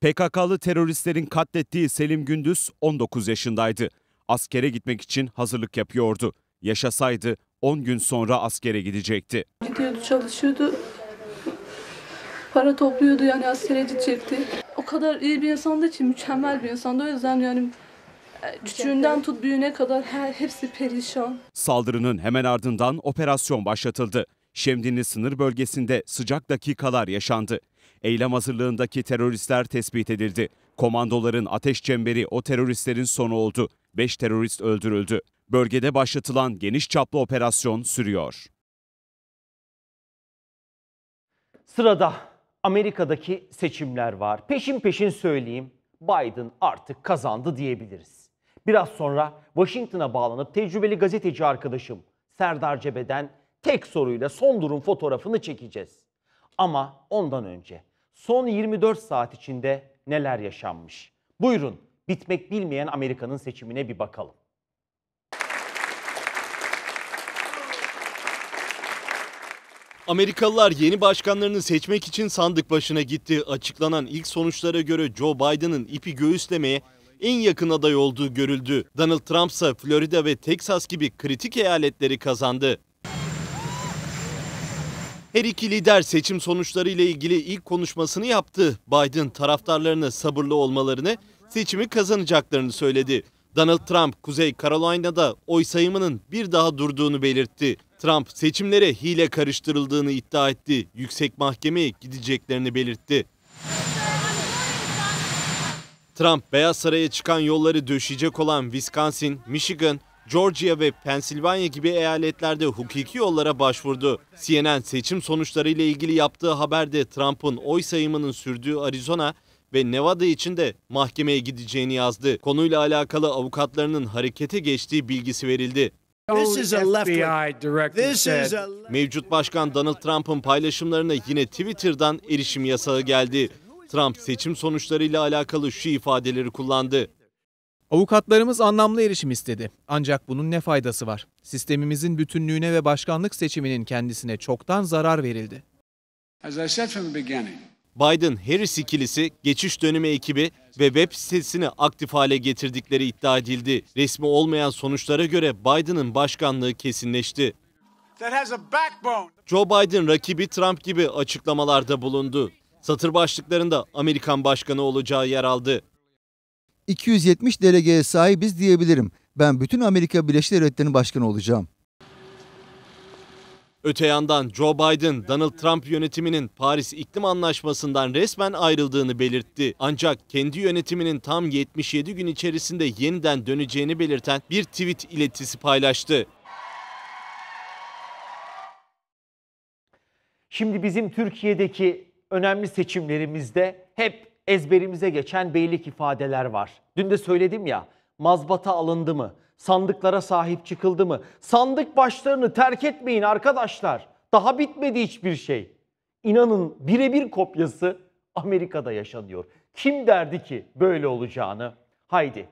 PKK'lı teröristlerin katlettiği Selim Gündüz 19 yaşındaydı. Askere gitmek için hazırlık yapıyordu. Yaşasaydı 10 gün sonra askere gidecekti. Gidiyordu, çalışıyordu. Para topluyordu yani askere gidecekti. O kadar iyi bir insandı ki mükemmel bir insandı. O yüzden yani e, küçüğünden tut büyüğüne kadar her hepsi perişan. Saldırının hemen ardından operasyon başlatıldı. Şemdinli sınır bölgesinde sıcak dakikalar yaşandı. Eylem hazırlığındaki teröristler tespit edildi. Komandoların ateş çemberi o teröristlerin sonu oldu. 5 terörist öldürüldü. Bölgede başlatılan geniş çaplı operasyon sürüyor. Sırada Amerika'daki seçimler var. Peşin peşin söyleyeyim. Biden artık kazandı diyebiliriz. Biraz sonra Washington'a bağlanıp tecrübeli gazeteci arkadaşım Serdar Cebe'den tek soruyla son durum fotoğrafını çekeceğiz. Ama ondan önce son 24 saat içinde neler yaşanmış? Buyurun bitmek bilmeyen Amerika'nın seçimine bir bakalım. Amerikalılar yeni başkanlarını seçmek için sandık başına gitti. Açıklanan ilk sonuçlara göre Joe Biden'ın ipi göğüslemeye en yakın aday olduğu görüldü. Donald Trump ise Florida ve Texas gibi kritik eyaletleri kazandı. Her iki lider seçim sonuçları ile ilgili ilk konuşmasını yaptı. Biden taraftarlarına sabırlı olmalarını, seçimi kazanacaklarını söyledi. Donald Trump, Kuzey Carolina'da oy sayımının bir daha durduğunu belirtti. Trump seçimlere hile karıştırıldığını iddia etti. Yüksek mahkemeye gideceklerini belirtti. Trump, Beyaz Saray'a çıkan yolları döşeyecek olan Wisconsin, Michigan, Georgia ve Pensilvanya gibi eyaletlerde hukuki yollara başvurdu. CNN seçim sonuçları ile ilgili yaptığı haberde Trump'ın oy sayımının sürdüğü Arizona ve Nevada için de mahkemeye gideceğini yazdı. Konuyla alakalı avukatlarının harekete geçtiği bilgisi verildi. Mevcut başkan Donald Trump'ın paylaşımlarına yine Twitter'dan erişim yasağı geldi. Trump seçim sonuçlarıyla alakalı şu ifadeleri kullandı. Avukatlarımız anlamlı erişim istedi. Ancak bunun ne faydası var? Sistemimizin bütünlüğüne ve başkanlık seçiminin kendisine çoktan zarar verildi. beginning, Biden-Harris ikilisi geçiş dönemi ekibi ve web sitesini aktif hale getirdikleri iddia edildi. Resmi olmayan sonuçlara göre Biden'ın başkanlığı kesinleşti. Joe Biden rakibi Trump gibi açıklamalarda bulundu. Satır başlıklarında Amerikan başkanı olacağı yer aldı. 270 delegeye sahibiz diyebilirim. Ben bütün Amerika Birleşik Devletleri'nin başkanı olacağım. Öte yandan Joe Biden, Donald Trump yönetiminin Paris İklim Anlaşması'ndan resmen ayrıldığını belirtti. Ancak kendi yönetiminin tam 77 gün içerisinde yeniden döneceğini belirten bir tweet iletisi paylaştı. Şimdi bizim Türkiye'deki önemli seçimlerimizde hep ezberimize geçen beylik ifadeler var. Dün de söyledim ya, mazbata alındı mı? Sandıklara sahip çıkıldı mı? Sandık başlarını terk etmeyin arkadaşlar. Daha bitmedi hiçbir şey. İnanın birebir kopyası Amerika'da yaşanıyor. Kim derdi ki böyle olacağını? Haydi.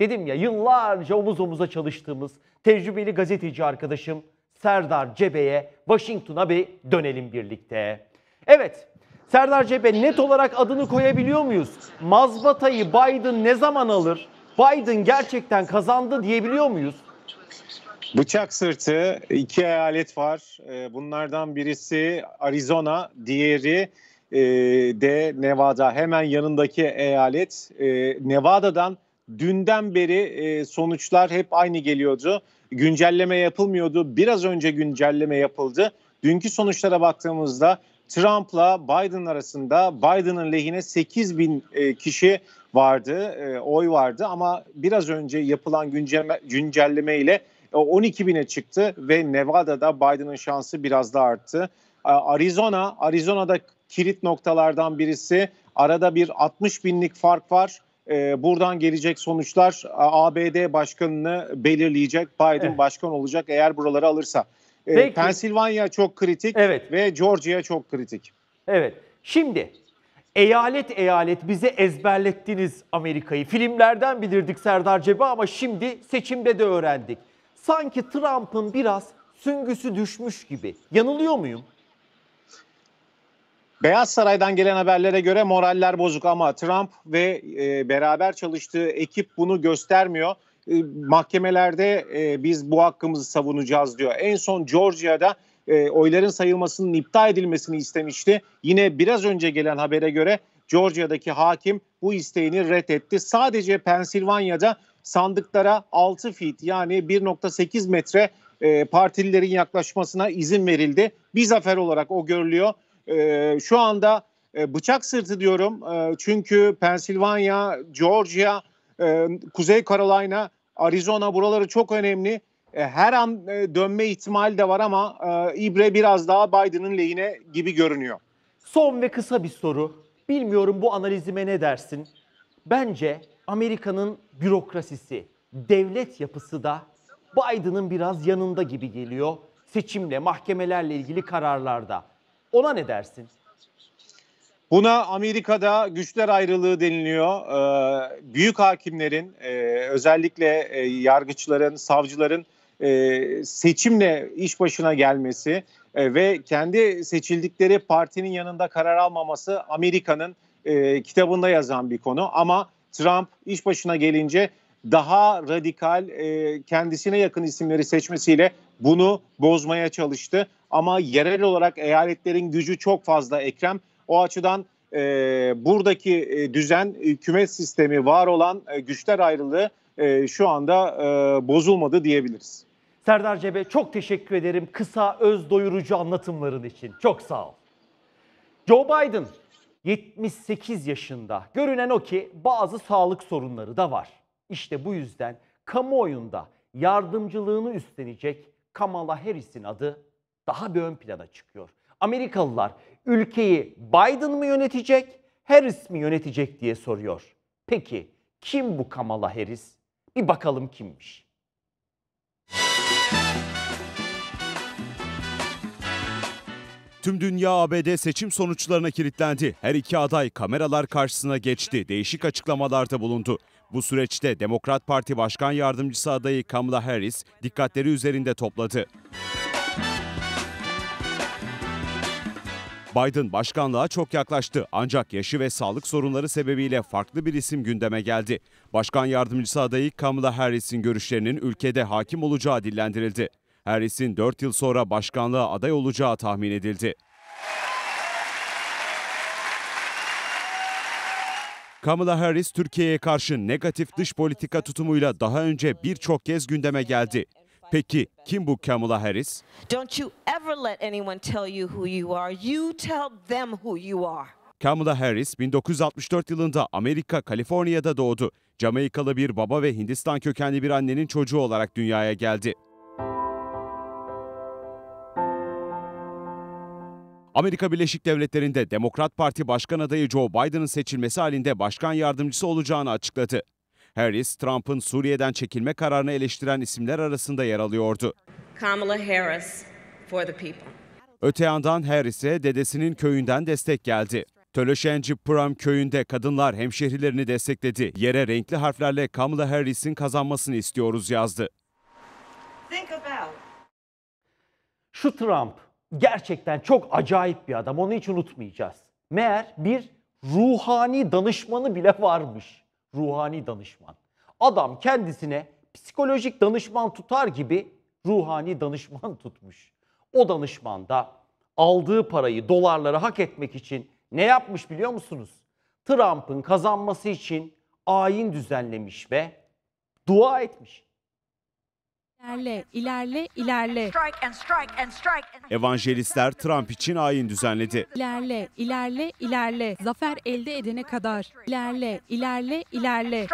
Dedim ya yıllarca omuz omuza çalıştığımız tecrübeli gazeteci arkadaşım Serdar Cebe'ye Washington'a bir dönelim birlikte. Evet, Serdar Cebe net olarak adını koyabiliyor muyuz? Mazbatayı Biden ne zaman alır? Biden gerçekten kazandı diyebiliyor muyuz? Bıçak sırtı iki eyalet var. Ee, Bunlardan birisi Arizona, diğeri e, de Nevada. Hemen yanındaki eyalet. Ee, Nevada'dan dünden beri e, sonuçlar hep aynı geliyordu. Güncelleme yapılmıyordu. Biraz önce güncelleme yapıldı. Dünkü sonuçlara baktığımızda Trump'la Biden arasında Biden'ın lehine 8 bin e, kişi vardı, e, oy vardı ama biraz önce yapılan güncelleme, güncelleme ile e, 12 bine çıktı ve Nevada'da Biden'ın şansı biraz da arttı. Arizona, Arizona'da kilit noktalardan birisi. Arada bir 60 binlik fark var. E, buradan gelecek sonuçlar ABD başkanını belirleyecek. Biden Evet. başkan olacak eğer buraları alırsa. E, Peki. Pensilvanya çok kritik ve Georgia çok kritik. Evet. Şimdi eyalet eyalet bize ezberlettiniz Amerika'yı. Filmlerden bilirdik Serdar Cebe ama şimdi seçimde de öğrendik. Sanki Trump'ın biraz süngüsü düşmüş gibi. Yanılıyor muyum? Beyaz Saray'dan gelen haberlere göre moraller bozuk ama Trump ve e, beraber çalıştığı ekip bunu göstermiyor. E, mahkemelerde e, biz bu hakkımızı savunacağız diyor. En son Georgia'da e, oyların sayılmasının iptal edilmesini istemişti. Yine biraz önce gelen habere göre Georgia'daki hakim bu isteğini reddetti. Sadece Pensilvanya'da sandıklara 6 feet yani 1.8 metre e, partililerin yaklaşmasına izin verildi. Bir zafer olarak o görülüyor. E, şu anda e, bıçak sırtı diyorum E, çünkü Pensilvanya, Georgia, e, Kuzey Carolina, Arizona buraları çok önemli. E, her an e, dönme ihtimali de var ama e, ibre biraz daha Biden'ın lehine gibi görünüyor. Son ve kısa bir soru. Bilmiyorum bu analizime ne dersin? Bence Amerika'nın bürokrasisi, devlet yapısı da Biden'ın biraz yanında gibi geliyor. Seçimle, mahkemelerle ilgili kararlarda. Ona ne dersin? Buna Amerika'da güçler ayrılığı deniliyor. Ee, büyük hakimlerin, e, özellikle e, yargıçların, savcıların e, seçimle iş başına gelmesi e, ve kendi seçildikleri partinin yanında karar almaması Amerika'nın e, kitabında yazan bir konu. Ama Trump iş başına gelince daha radikal, e, kendisine yakın isimleri seçmesiyle bunu bozmaya çalıştı. Ama yerel olarak eyaletlerin gücü çok fazla Ekrem. O açıdan e, buradaki e, düzen, hükümet sistemi, var olan e, güçler ayrılığı e, şu anda e, bozulmadı diyebiliriz. Serdar Cebe çok teşekkür ederim kısa öz doyurucu anlatımların için. Çok sağ ol. Joe Biden 78 yaşında. Görünen o ki bazı sağlık sorunları da var. İşte bu yüzden kamuoyunda yardımcılığını üstlenecek Kamala Harris'in adı daha bir ön plana çıkıyor. Amerikalılar ülkeyi Biden mı yönetecek, Harris mi yönetecek diye soruyor. Peki kim bu Kamala Harris? Bir bakalım kimmiş. Tüm dünya ABD seçim sonuçlarına kilitlendi. Her iki aday kameralar karşısına geçti. Değişik açıklamalarda bulundu. Bu süreçte Demokrat Parti Başkan Yardımcısı adayı Kamala Harris dikkatleri üzerinde topladı. Biden başkanlığa çok yaklaştı ancak yaşı ve sağlık sorunları sebebiyle farklı bir isim gündeme geldi. Başkan yardımcısı adayı Kamala Harris'in görüşlerinin ülkede hakim olacağı dillendirildi. Harris'in 4 yıl sonra başkanlığa aday olacağı tahmin edildi. Kamala Harris Türkiye'ye karşı negatif dış politika tutumuyla daha önce birçok kez gündeme geldi. Peki kim bu Kamala Harris? Don't you ever let anyone tell you who you are. You tell them who you are. Kamala Harris 1964 yılında Amerika, Kaliforniya'da doğdu. Jamaikalı bir baba ve Hindistan kökenli bir annenin çocuğu olarak dünyaya geldi. Amerika Birleşik Devletleri'nde Demokrat Parti Başkan adayı Joe Biden'ın seçilmesi halinde başkan yardımcısı olacağını açıkladı. Harris, Trump'ın Suriye'den çekilme kararını eleştiren isimler arasında yer alıyordu. Kamala Harris for the people. Öte yandan Harris'e dedesinin köyünden destek geldi. Töleşenci Pram köyünde kadınlar hemşehrilerini destekledi. Yere renkli harflerle Kamala Harris'in kazanmasını istiyoruz yazdı. Think about Şu Trump gerçekten çok acayip bir adam. Onu hiç unutmayacağız. Meğer bir ruhani danışmanı bile varmış. Ruhani danışman. Adam kendisine psikolojik danışman tutar gibi ruhani danışman tutmuş. O danışman da aldığı parayı dolarları hak etmek için ne yapmış biliyor musunuz? Trump'ın kazanması için ayin düzenlemiş ve dua etmiş. İlerle, ilerle, ilerle. Evangelistler Trump için ayin düzenledi. İlerle, ilerle, ilerle. Zafer elde edene kadar. İlerle, ilerle, ilerle.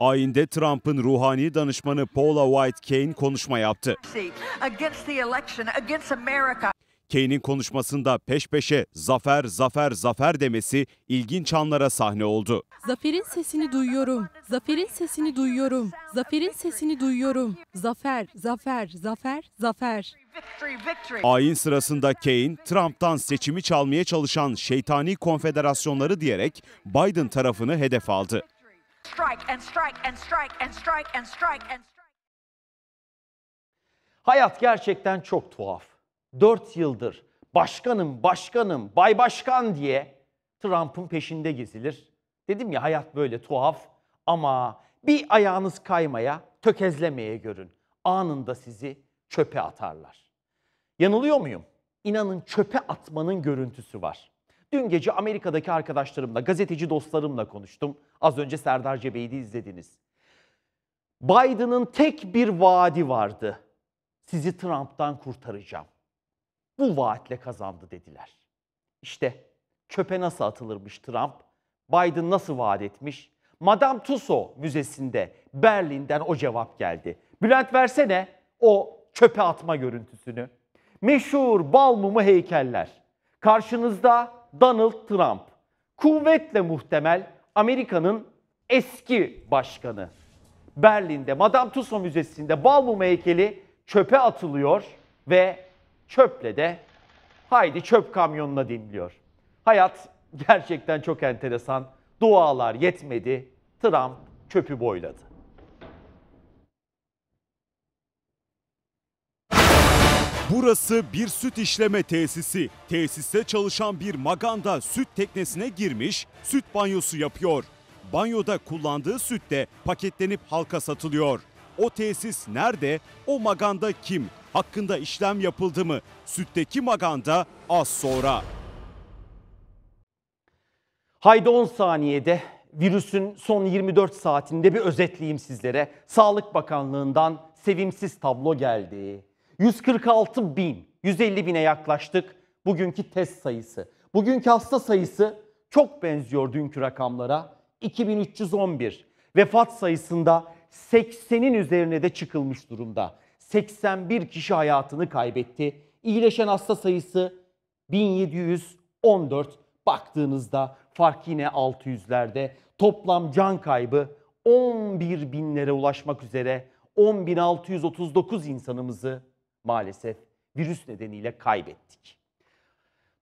Ayinde Trump'ın ruhani danışmanı Paula White Kane konuşma yaptı. Kane'in konuşmasında peş peşe zafer zafer zafer demesi ilginç anlara sahne oldu. Zaferin sesini duyuyorum. Zaferin sesini duyuyorum. Zaferin sesini duyuyorum. Zafer, zafer, zafer, zafer. Ayin sırasında Kane, Trump'tan seçimi çalmaya çalışan şeytani konfederasyonları diyerek Biden tarafını hedef aldı. Hayat gerçekten çok tuhaf. 4 yıldır başkanım, başkanım, bay başkan diye Trump'ın peşinde gezilir. Dedim ya hayat böyle tuhaf ama bir ayağınız kaymaya, tökezlemeye görün. Anında sizi çöpe atarlar. Yanılıyor muyum? İnanın çöpe atmanın görüntüsü var. Dün gece Amerika'daki arkadaşlarımla, gazeteci dostlarımla konuştum. Az önce Serdar Cebe'yi de izlediniz. Biden'ın tek bir vaadi vardı. Sizi Trump'tan kurtaracağım. Bu vaatle kazandı dediler. İşte çöpe nasıl atılırmış Trump? Biden nasıl vaat etmiş? Madame Tussauds Müzesi'nde Berlin'den o cevap geldi. Bülent versene o çöpe atma görüntüsünü. Meşhur bal mumu heykeller. Karşınızda Donald Trump. Kuvvetle muhtemel Amerika'nın eski başkanı. Berlin'de Madame Tussauds Müzesi'nde bal mumu heykeli çöpe atılıyor ve çöple de haydi çöp kamyonuna deniliyor. Hayat gerçekten çok enteresan. Dualar yetmedi. Trump çöpü boyladı. Burası bir süt işleme tesisi. Tesiste çalışan bir maganda süt teknesine girmiş, süt banyosu yapıyor. Banyoda kullandığı süt de paketlenip halka satılıyor. O tesis nerede? O maganda kim? Hakkında işlem yapıldı mı? Sütteki maganda az sonra. Haydi 10 saniyede virüsün son 24 saatinde bir özetleyeyim sizlere. Sağlık Bakanlığı'ndan sevimsiz tablo geldi. 146 bin, 150 bine yaklaştık bugünkü test sayısı. Bugünkü hasta sayısı çok benziyor dünkü rakamlara. 2311. Vefat sayısında 80'in üzerine de çıkılmış durumda. 81 kişi hayatını kaybetti. İyileşen hasta sayısı 1714. Baktığınızda fark yine 600'lerde. Toplam can kaybı 11 binlere ulaşmak üzere 10.639 insanımızı maalesef virüs nedeniyle kaybettik.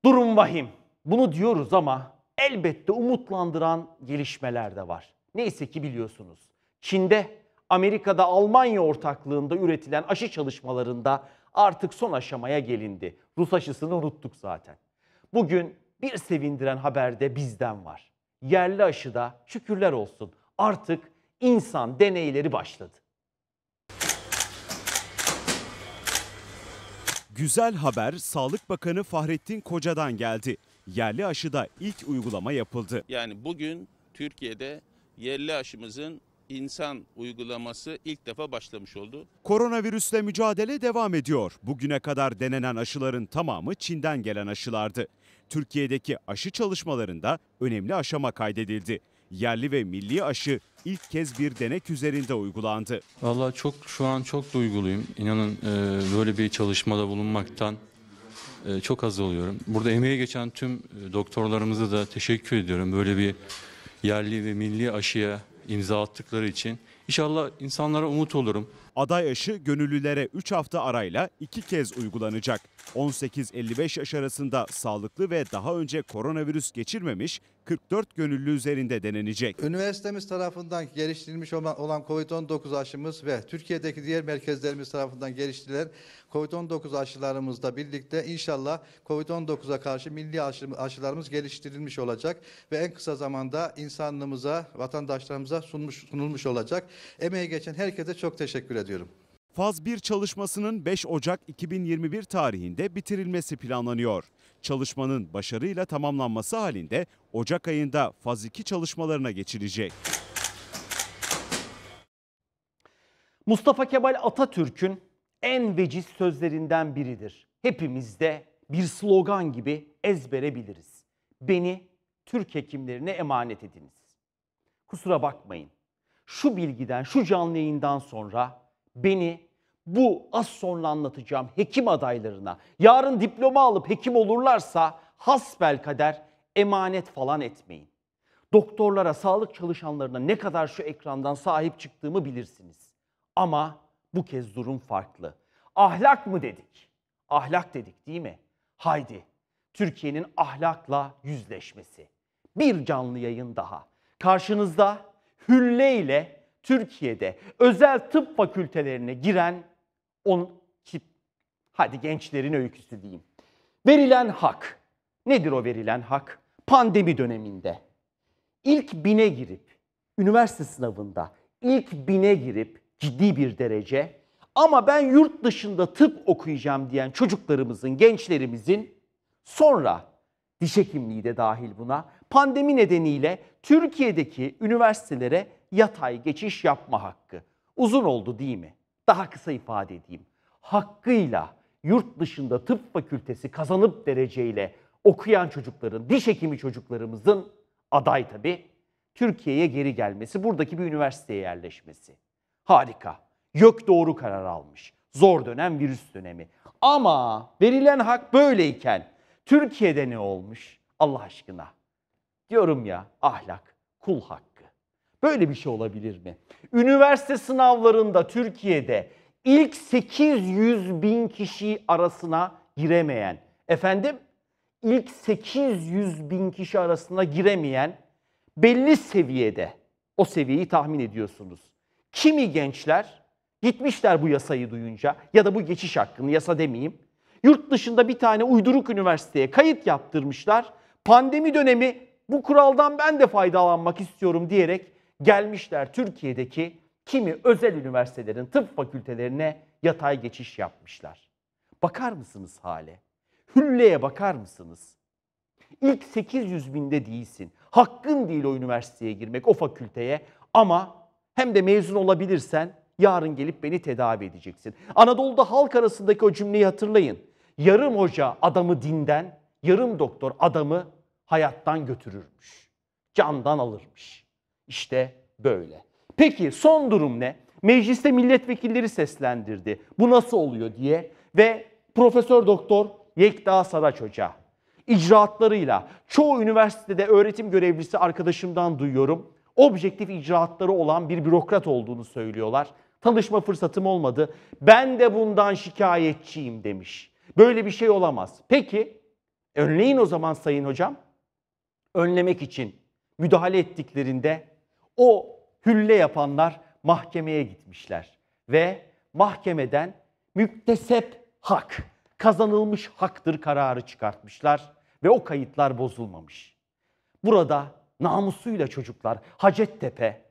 Durum vahim. Bunu diyoruz ama elbette umutlandıran gelişmeler de var. Neyse ki biliyorsunuz. Çin'de, Amerika'da Almanya ortaklığında üretilen aşı çalışmalarında artık son aşamaya gelindi. Rus aşısını unuttuk zaten. Bugün bir sevindiren haber de bizden var. Yerli aşıda şükürler olsun artık insan deneyleri başladı. Güzel haber Sağlık Bakanı Fahrettin Koca'dan geldi. Yerli aşıda ilk uygulama yapıldı. Yani bugün Türkiye'de yerli aşımızın insan uygulaması ilk defa başlamış oldu. Koronavirüsle mücadele devam ediyor. Bugüne kadar denenen aşıların tamamı Çin'den gelen aşılardı. Türkiye'deki aşı çalışmalarında önemli aşama kaydedildi. Yerli ve milli aşı ilk kez bir denek üzerinde uygulandı. Vallahi çok şu an çok duyguluyum. İnanın e, böyle bir çalışmada bulunmaktan e, çok haz oluyorum. Burada emeği geçen tüm e, doktorlarımıza da teşekkür ediyorum. Böyle bir yerli ve milli aşıya imza attıkları için. İnşallah insanlara umut olurum. Aday aşı gönüllülere 3 hafta arayla 2 kez uygulanacak. 18-55 yaş arasında sağlıklı ve daha önce koronavirüs geçirmemiş 44 gönüllü üzerinde denenecek. Üniversitemiz tarafından geliştirilmiş olan olan COVID-19 aşımız ve Türkiye'deki diğer merkezlerimiz tarafından geliştirilen COVID-19 aşılarımızla birlikte inşallah COVID-19'a karşı milli aşı, aşılarımız geliştirilmiş olacak ve en kısa zamanda insanlığımıza, vatandaşlarımıza sunmuş, sunulmuş olacak. Emeği geçen herkese çok teşekkür ediyorum. Faz 1 çalışmasının 5 Ocak 2021 tarihinde bitirilmesi planlanıyor. Çalışmanın başarıyla tamamlanması halinde Ocak ayında faz 2 çalışmalarına geçilecek. Mustafa Kemal Atatürk'ün en veciz sözlerinden biridir. Hepimiz de bir slogan gibi ezbere biliriz. Beni Türk hekimlerine emanet ediniz. Kusura bakmayın. Şu bilgiden, şu canlı yayından sonra beni bu az sonra anlatacağım hekim adaylarına yarın diploma alıp hekim olurlarsa hasbel kader emanet falan etmeyin. Doktorlara, sağlık çalışanlarına ne kadar şu ekrandan sahip çıktığımı bilirsiniz. Ama bu kez durum farklı. Ahlak mı dedik? Ahlak dedik değil mi? Haydi Türkiye'nin ahlakla yüzleşmesi. Bir canlı yayın daha. Karşınızda Hülle ile Türkiye'de özel tıp fakültelerine giren on tip, hadi gençlerin öyküsü diyeyim. Verilen hak. Nedir o verilen hak? Pandemi döneminde ilk bine girip, üniversite sınavında ilk bine girip ciddi bir derece ama ben yurt dışında tıp okuyacağım diyen çocuklarımızın, gençlerimizin sonra diş hekimliği de dahil buna pandemi nedeniyle Türkiye'deki üniversitelere yatay geçiş yapma hakkı. Uzun oldu değil mi? Daha kısa ifade edeyim. Hakkıyla yurt dışında tıp fakültesi kazanıp dereceyle okuyan çocukların, diş hekimi çocuklarımızın aday tabii Türkiye'ye geri gelmesi, buradaki bir üniversiteye yerleşmesi. Harika. YÖK doğru karar almış. Zor dönem virüs dönemi. Ama verilen hak böyleyken Türkiye'de ne olmuş? Allah aşkına. Diyorum ya ahlak, kul hakkı. Böyle bir şey olabilir mi? Üniversite sınavlarında Türkiye'de ilk 800 bin kişi arasına giremeyen, efendim ilk 800 bin kişi arasına giremeyen belli seviyede, o seviyeyi tahmin ediyorsunuz. Kimi gençler gitmişler bu yasayı duyunca ya da bu geçiş hakkını yasa demeyeyim. Yurt dışında bir tane uyduruk üniversiteye kayıt yaptırmışlar. Pandemi dönemi bu kuraldan ben de faydalanmak istiyorum diyerek gelmişler Türkiye'deki kimi özel üniversitelerin tıp fakültelerine yatay geçiş yapmışlar. Bakar mısınız hale? Hülle'ye bakar mısınız? İlk 800 binde değilsin. Hakkın değil o üniversiteye girmek, o fakülteye ama hem de mezun olabilirsen yarın gelip beni tedavi edeceksin. Anadolu'da halk arasındaki o cümleyi hatırlayın. Yarım hoca adamı dinden, yarım doktor adamı hayattan götürürmüş. Candan alırmış. İşte böyle. Peki son durum ne? Mecliste milletvekilleri seslendirdi. Bu nasıl oluyor diye ve Profesör Doktor Yekta Saraç Hoca icraatlarıyla çoğu üniversitede öğretim görevlisi arkadaşımdan duyuyorum. Objektif icraatları olan bir bürokrat olduğunu söylüyorlar. Tanışma fırsatım olmadı. Ben de bundan şikayetçiyim demiş. Böyle bir şey olamaz. Peki önleyin o zaman sayın hocam. Önlemek için müdahale ettiklerinde o hülle yapanlar mahkemeye gitmişler ve mahkemeden müktesep hak, kazanılmış haktır kararı çıkartmışlar ve o kayıtlar bozulmamış. Burada namusuyla çocuklar Hacettepe,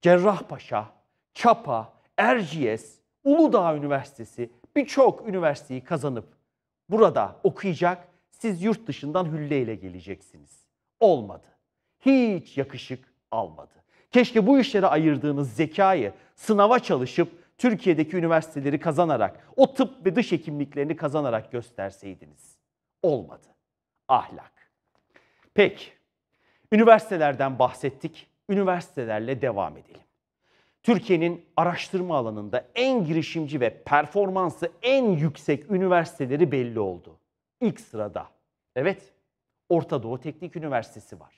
Cerrahpaşa, Çapa, Erciyes, Uludağ Üniversitesi birçok üniversiteyi kazanıp burada okuyacak, siz yurt dışından hülleyle geleceksiniz. Olmadı. Hiç yakışık almadı. Keşke bu işlere ayırdığınız zekayı sınava çalışıp Türkiye'deki üniversiteleri kazanarak, o tıp ve dış hekimliklerini kazanarak gösterseydiniz. Olmadı. Ahlak. Peki, üniversitelerden bahsettik. Üniversitelerle devam edelim. Türkiye'nin araştırma alanında en girişimci ve performansı en yüksek üniversiteleri belli oldu. İlk sırada. Evet, Orta Doğu Teknik Üniversitesi var.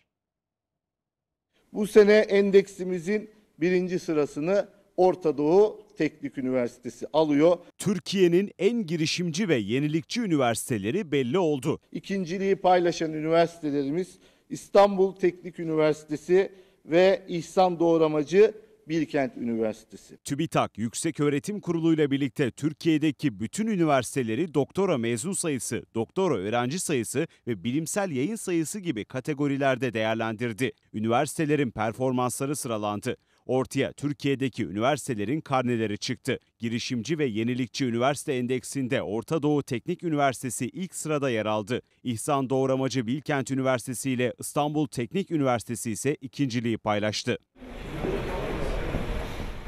Bu sene endeksimizin birinci sırasını Orta Doğu Teknik Üniversitesi alıyor. Türkiye'nin en girişimci ve yenilikçi üniversiteleri belli oldu. İkinciliği paylaşan üniversitelerimiz İstanbul Teknik Üniversitesi ve İhsan Doğramacı Bilkent Üniversitesi. TÜBİTAK Yüksek Öğretim Kurulu ile birlikte Türkiye'deki bütün üniversiteleri doktora mezun sayısı, doktora öğrenci sayısı ve bilimsel yayın sayısı gibi kategorilerde değerlendirdi. Üniversitelerin performansları sıralandı. Ortaya Türkiye'deki üniversitelerin karneleri çıktı. Girişimci ve yenilikçi üniversite endeksinde Orta Doğu Teknik Üniversitesi ilk sırada yer aldı. İhsan Doğramacı Bilkent Üniversitesi ile İstanbul Teknik Üniversitesi ise ikinciliği paylaştı.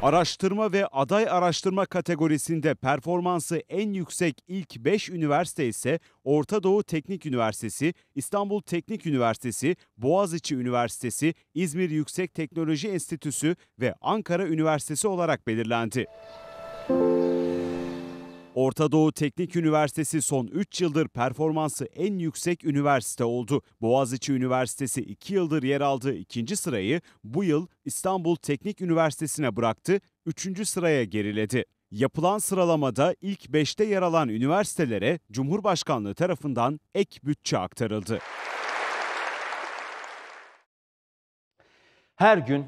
Araştırma ve aday araştırma kategorisinde performansı en yüksek ilk 5 üniversite ise Orta Doğu Teknik Üniversitesi, İstanbul Teknik Üniversitesi, Boğaziçi Üniversitesi, İzmir Yüksek Teknoloji Enstitüsü ve Ankara Üniversitesi olarak belirlendi. Orta Doğu Teknik Üniversitesi son 3 yıldır performansı en yüksek üniversite oldu. Boğaziçi Üniversitesi 2 yıldır yer aldığı ikinci sırayı bu yıl İstanbul Teknik Üniversitesi'ne bıraktı, 3. sıraya geriledi. Yapılan sıralamada ilk 5'te yer alan üniversitelere Cumhurbaşkanlığı tarafından ek bütçe aktarıldı. Her gün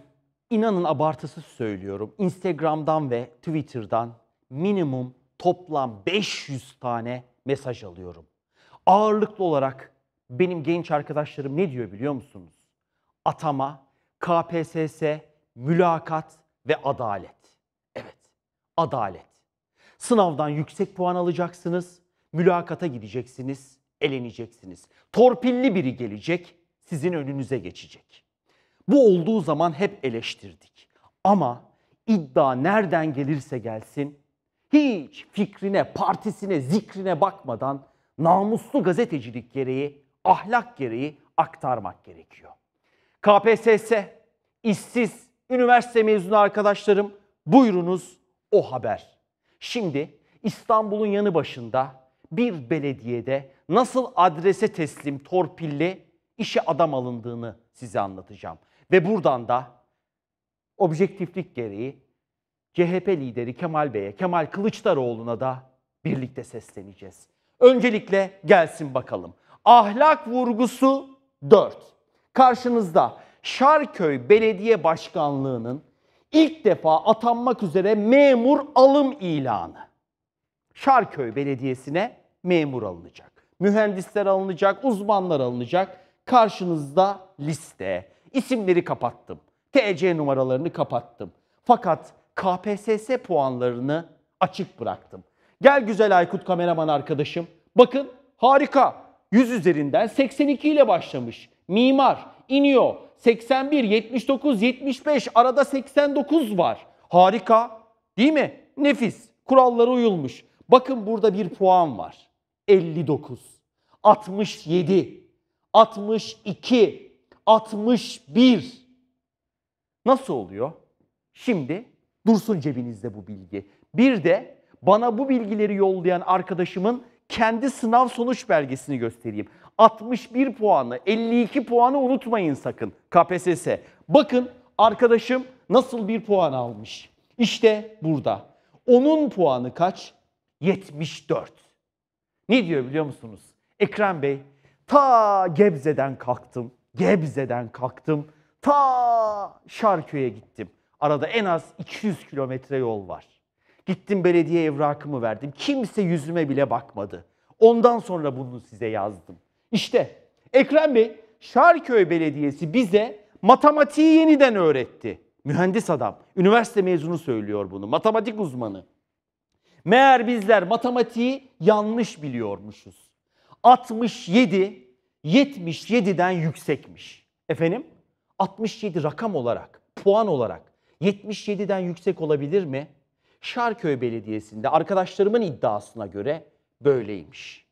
inanın abartısız söylüyorum. Instagram'dan ve Twitter'dan minimum toplam 500 tane mesaj alıyorum. Ağırlıklı olarak benim genç arkadaşlarım ne diyor biliyor musunuz? Atama, KPSS, mülakat ve adalet. Evet, adalet. Sınavdan yüksek puan alacaksınız, mülakata gideceksiniz, eleneceksiniz. Torpilli biri gelecek, sizin önünüze geçecek. Bu olduğu zaman hep eleştirdik. Ama iddia nereden gelirse gelsin hiç fikrine, partisine, zikrine bakmadan namuslu gazetecilik gereği, ahlak gereği aktarmak gerekiyor. KPSS, işsiz, üniversite mezunu arkadaşlarım buyurunuz o haber. Şimdi İstanbul'un yanı başında bir belediyede nasıl adrese teslim torpilli işe adam alındığını size anlatacağım. Ve buradan da objektiflik gereği CHP lideri Kemal Bey'e, Kemal Kılıçdaroğlu'na da birlikte sesleneceğiz. Öncelikle gelsin bakalım. Ahlak vurgusu 4. Karşınızda Şarköy Belediye Başkanlığı'nın ilk defa atanmak üzere memur alım ilanı. Şarköy Belediyesi'ne memur alınacak. Mühendisler alınacak, uzmanlar alınacak. Karşınızda liste. İsimleri kapattım. TC numaralarını kapattım. Fakat KPSS puanlarını açık bıraktım. Gel güzel Aykut kameraman arkadaşım. Bakın harika. 100 üzerinden 82 ile başlamış. Mimar iniyor. 81, 79, 75 arada 89 var. Harika değil mi? Nefis. Kurallara uyulmuş. Bakın burada bir puan var. 59, 67, 62, 61. Nasıl oluyor? Şimdi dursun cebinizde bu bilgi. Bir de bana bu bilgileri yollayan arkadaşımın kendi sınav sonuç belgesini göstereyim. 61 puanı, 52 puanı unutmayın sakın KPSS. Bakın arkadaşım nasıl bir puan almış. İşte burada. Onun puanı kaç? 74. Ne diyor biliyor musunuz? Ekrem Bey, ta Gebze'den kalktım. Gebze'den kalktım. Ta Şarköy'e gittim. Arada en az 200 kilometre yol var. Gittim belediye evrakımı verdim. Kimse yüzüme bile bakmadı. Ondan sonra bunu size yazdım. İşte Ekrem Bey, Şarköy Belediyesi bize matematiği yeniden öğretti. Mühendis adam, üniversite mezunu söylüyor bunu, matematik uzmanı. Meğer bizler matematiği yanlış biliyormuşuz. 67, 77'den yüksekmiş. Efendim? 67 rakam olarak, puan olarak 77'den yüksek olabilir mi? Şarköy Belediyesi'nde arkadaşlarımın iddiasına göre böyleymiş.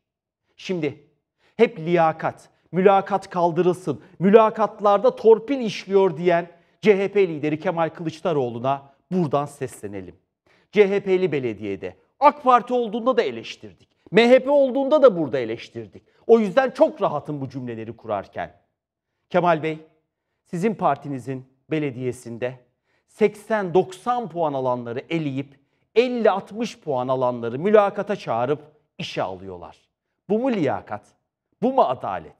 Şimdi hep liyakat, mülakat kaldırılsın, mülakatlarda torpil işliyor diyen CHP lideri Kemal Kılıçdaroğlu'na buradan seslenelim. CHP'li belediyede, AK Parti olduğunda da eleştirdik. MHP olduğunda da burada eleştirdik. O yüzden çok rahatım bu cümleleri kurarken. Kemal Bey, sizin partinizin belediyesinde 80-90 puan alanları eleyip 50-60 puan alanları mülakata çağırıp işe alıyorlar. Bu mu liyakat? Bu mu adalet?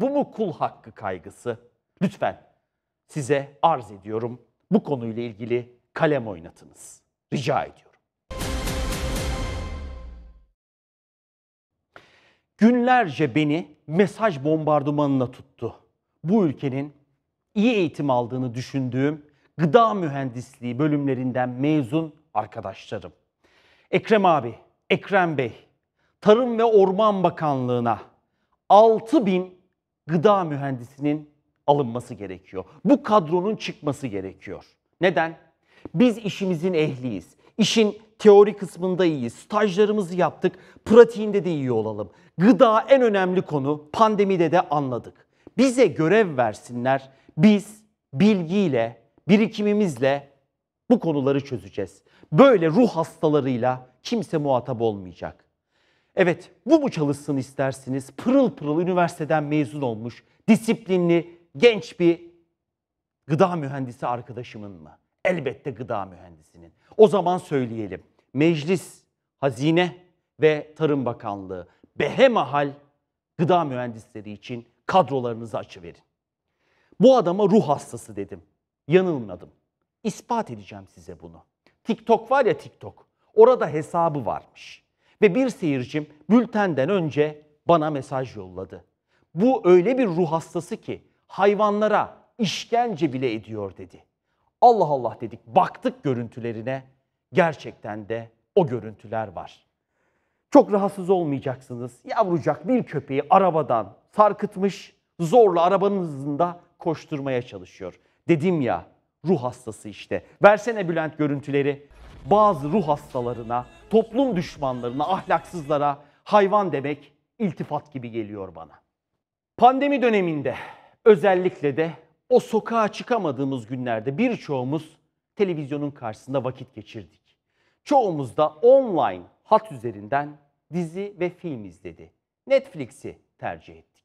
Bu mu kul hakkı kaygısı? Lütfen size arz ediyorum. Bu konuyla ilgili kalem oynatınız. Rica ediyorum. Günlerce beni mesaj bombardımanına tuttu. Bu ülkenin iyi eğitim aldığını düşündüğüm gıda mühendisliği bölümlerinden mezun arkadaşlarım. Ekrem abi, Ekrem Bey, Tarım ve Orman Bakanlığı'na 6000 gıda mühendisinin alınması gerekiyor. Bu kadronun çıkması gerekiyor. Neden? Biz işimizin ehliyiz. İşin teori kısmında iyiyiz. Stajlarımızı yaptık. Pratiğinde de iyi olalım. Gıda en önemli konu. Pandemide de anladık. Bize görev versinler. Biz bilgiyle, birikimimizle bu konuları çözeceğiz. Böyle ruh hastalarıyla kimse muhatap olmayacak. Evet, bu mu çalışsın istersiniz? Pırıl pırıl üniversiteden mezun olmuş, disiplinli, genç bir gıda mühendisi arkadaşımın mı? Elbette gıda mühendisinin. O zaman söyleyelim. Meclis, Hazine ve Tarım Bakanlığı behemahal gıda mühendisleri için kadrolarınızı açıverin. Bu adama ruh hastası dedim. Yanılmadım. İspat edeceğim size bunu. TikTok var ya TikTok. Orada hesabı varmış. Ve bir seyircim bültenden önce bana mesaj yolladı. Bu öyle bir ruh hastası ki hayvanlara işkence bile ediyor dedi. Allah Allah dedik. Baktık görüntülerine. Gerçekten de o görüntüler var. Çok rahatsız olmayacaksınız. Yavrucak bir köpeği arabadan sarkıtmış, zorla arabanın hızında koşturmaya çalışıyor. Dedim ya ruh hastası işte. Versene Bülent görüntüleri. Bazı ruh hastalarına, toplum düşmanlarına, ahlaksızlara hayvan demek iltifat gibi geliyor bana. Pandemi döneminde özellikle de o sokağa çıkamadığımız günlerde birçoğumuz televizyonun karşısında vakit geçirdik. Çoğumuz da online hat üzerinden dizi ve film izledi. Netflix'i tercih ettik.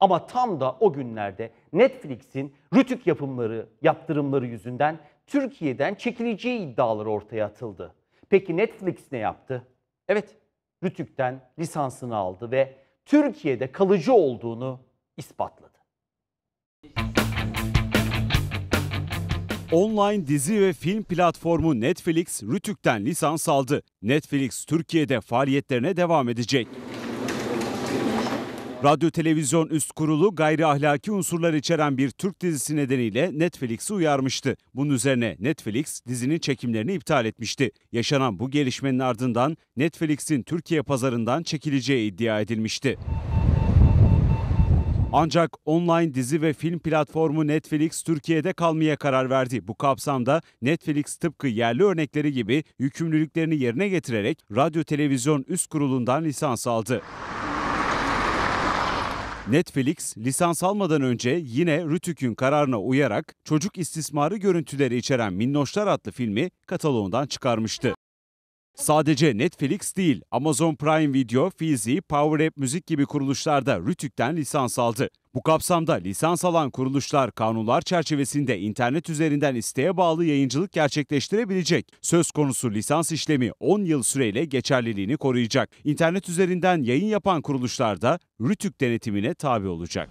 Ama tam da o günlerde Netflix'in rütük yapımları, yaptırımları yüzünden Türkiye'den çekileceği iddiaları ortaya atıldı. Peki Netflix ne yaptı? Evet, Rütük'ten lisansını aldı ve Türkiye'de kalıcı olduğunu ispatladı. Online dizi ve film platformu Netflix Rütük'ten lisans aldı. Netflix Türkiye'de faaliyetlerine devam edecek. Radyo Televizyon Üst Kurulu gayri ahlaki unsurlar içeren bir Türk dizisi nedeniyle Netflix'i uyarmıştı. Bunun üzerine Netflix dizinin çekimlerini iptal etmişti. Yaşanan bu gelişmenin ardından Netflix'in Türkiye pazarından çekileceği iddia edilmişti. Ancak online dizi ve film platformu Netflix Türkiye'de kalmaya karar verdi. Bu kapsamda Netflix tıpkı yerli örnekleri gibi yükümlülüklerini yerine getirerek Radyo Televizyon Üst Kurulu'ndan lisans aldı. Netflix lisans almadan önce yine Rütük'ün kararına uyarak çocuk istismarı görüntüleri içeren Minnoşlar adlı filmi kataloğundan çıkarmıştı. Sadece Netflix değil, Amazon Prime Video, Fizi, Power App Müzik gibi kuruluşlar da Rütük'ten lisans aldı. Bu kapsamda lisans alan kuruluşlar kanunlar çerçevesinde internet üzerinden isteğe bağlı yayıncılık gerçekleştirebilecek. Söz konusu lisans işlemi 10 yıl süreyle geçerliliğini koruyacak. İnternet üzerinden yayın yapan kuruluşlar da Rütük denetimine tabi olacak.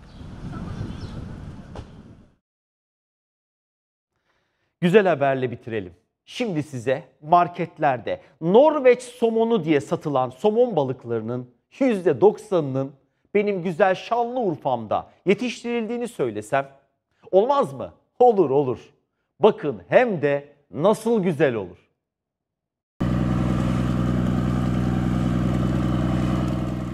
Güzel haberle bitirelim. Şimdi size marketlerde Norveç somonu diye satılan somon balıklarının %90'ının benim güzel Şanlıurfa'mda yetiştirildiğini söylesem olmaz mı? Olur olur. Bakın hem de nasıl güzel olur.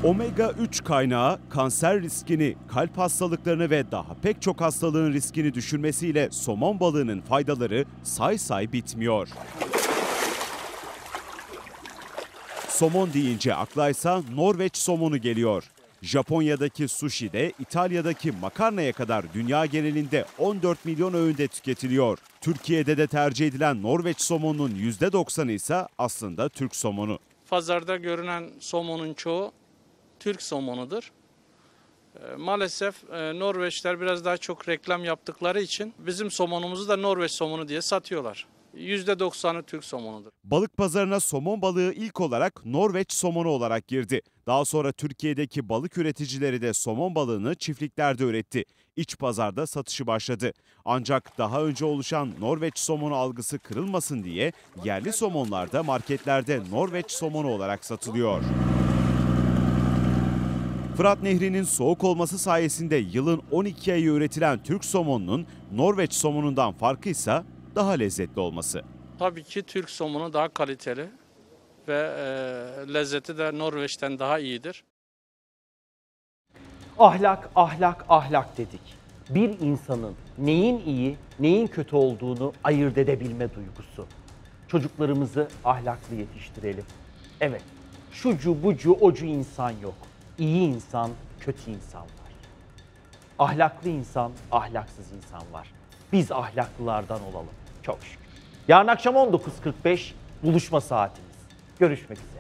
Omega 3 kaynağı kanser riskini, kalp hastalıklarını ve daha pek çok hastalığın riskini düşürmesiyle somon balığının faydaları say say bitmiyor. Somon deyince aklaysa Norveç somonu geliyor. Japonya'daki sushi'de, İtalya'daki makarnaya kadar dünya genelinde 14 milyon öğünde tüketiliyor. Türkiye'de de tercih edilen Norveç somonunun %90'ı ise aslında Türk somonu. Pazarda görünen somonun çoğu Türk somonudur. E, Maalesef e, Norveçler biraz daha çok reklam yaptıkları için bizim somonumuzu da Norveç somonu diye satıyorlar. %90'ı Türk somonudur. Balık pazarına somon balığı ilk olarak Norveç somonu olarak girdi. Daha sonra Türkiye'deki balık üreticileri de somon balığını çiftliklerde üretti. İç pazarda satışı başladı. Ancak daha önce oluşan Norveç somonu algısı kırılmasın diye yerli somonlar da marketlerde Norveç somonu olarak satılıyor. Fırat Nehri'nin soğuk olması sayesinde yılın 12 ayı üretilen Türk somonunun Norveç somonundan farkı ise daha lezzetli olması. Tabii ki Türk somonu daha kaliteli ve e, lezzeti de Norveç'ten daha iyidir. Ahlak, ahlak, ahlak dedik. Bir insanın neyin iyi, neyin kötü olduğunu ayırt edebilme duygusu. Çocuklarımızı ahlaklı yetiştirelim. Evet, şucu bucu ocu insan yok. İyi insan, kötü insan var. Ahlaklı insan, ahlaksız insan var. Biz ahlaklılardan olalım. Çok şükür. Yarın akşam 19.45 buluşma saatimiz. Görüşmek üzere.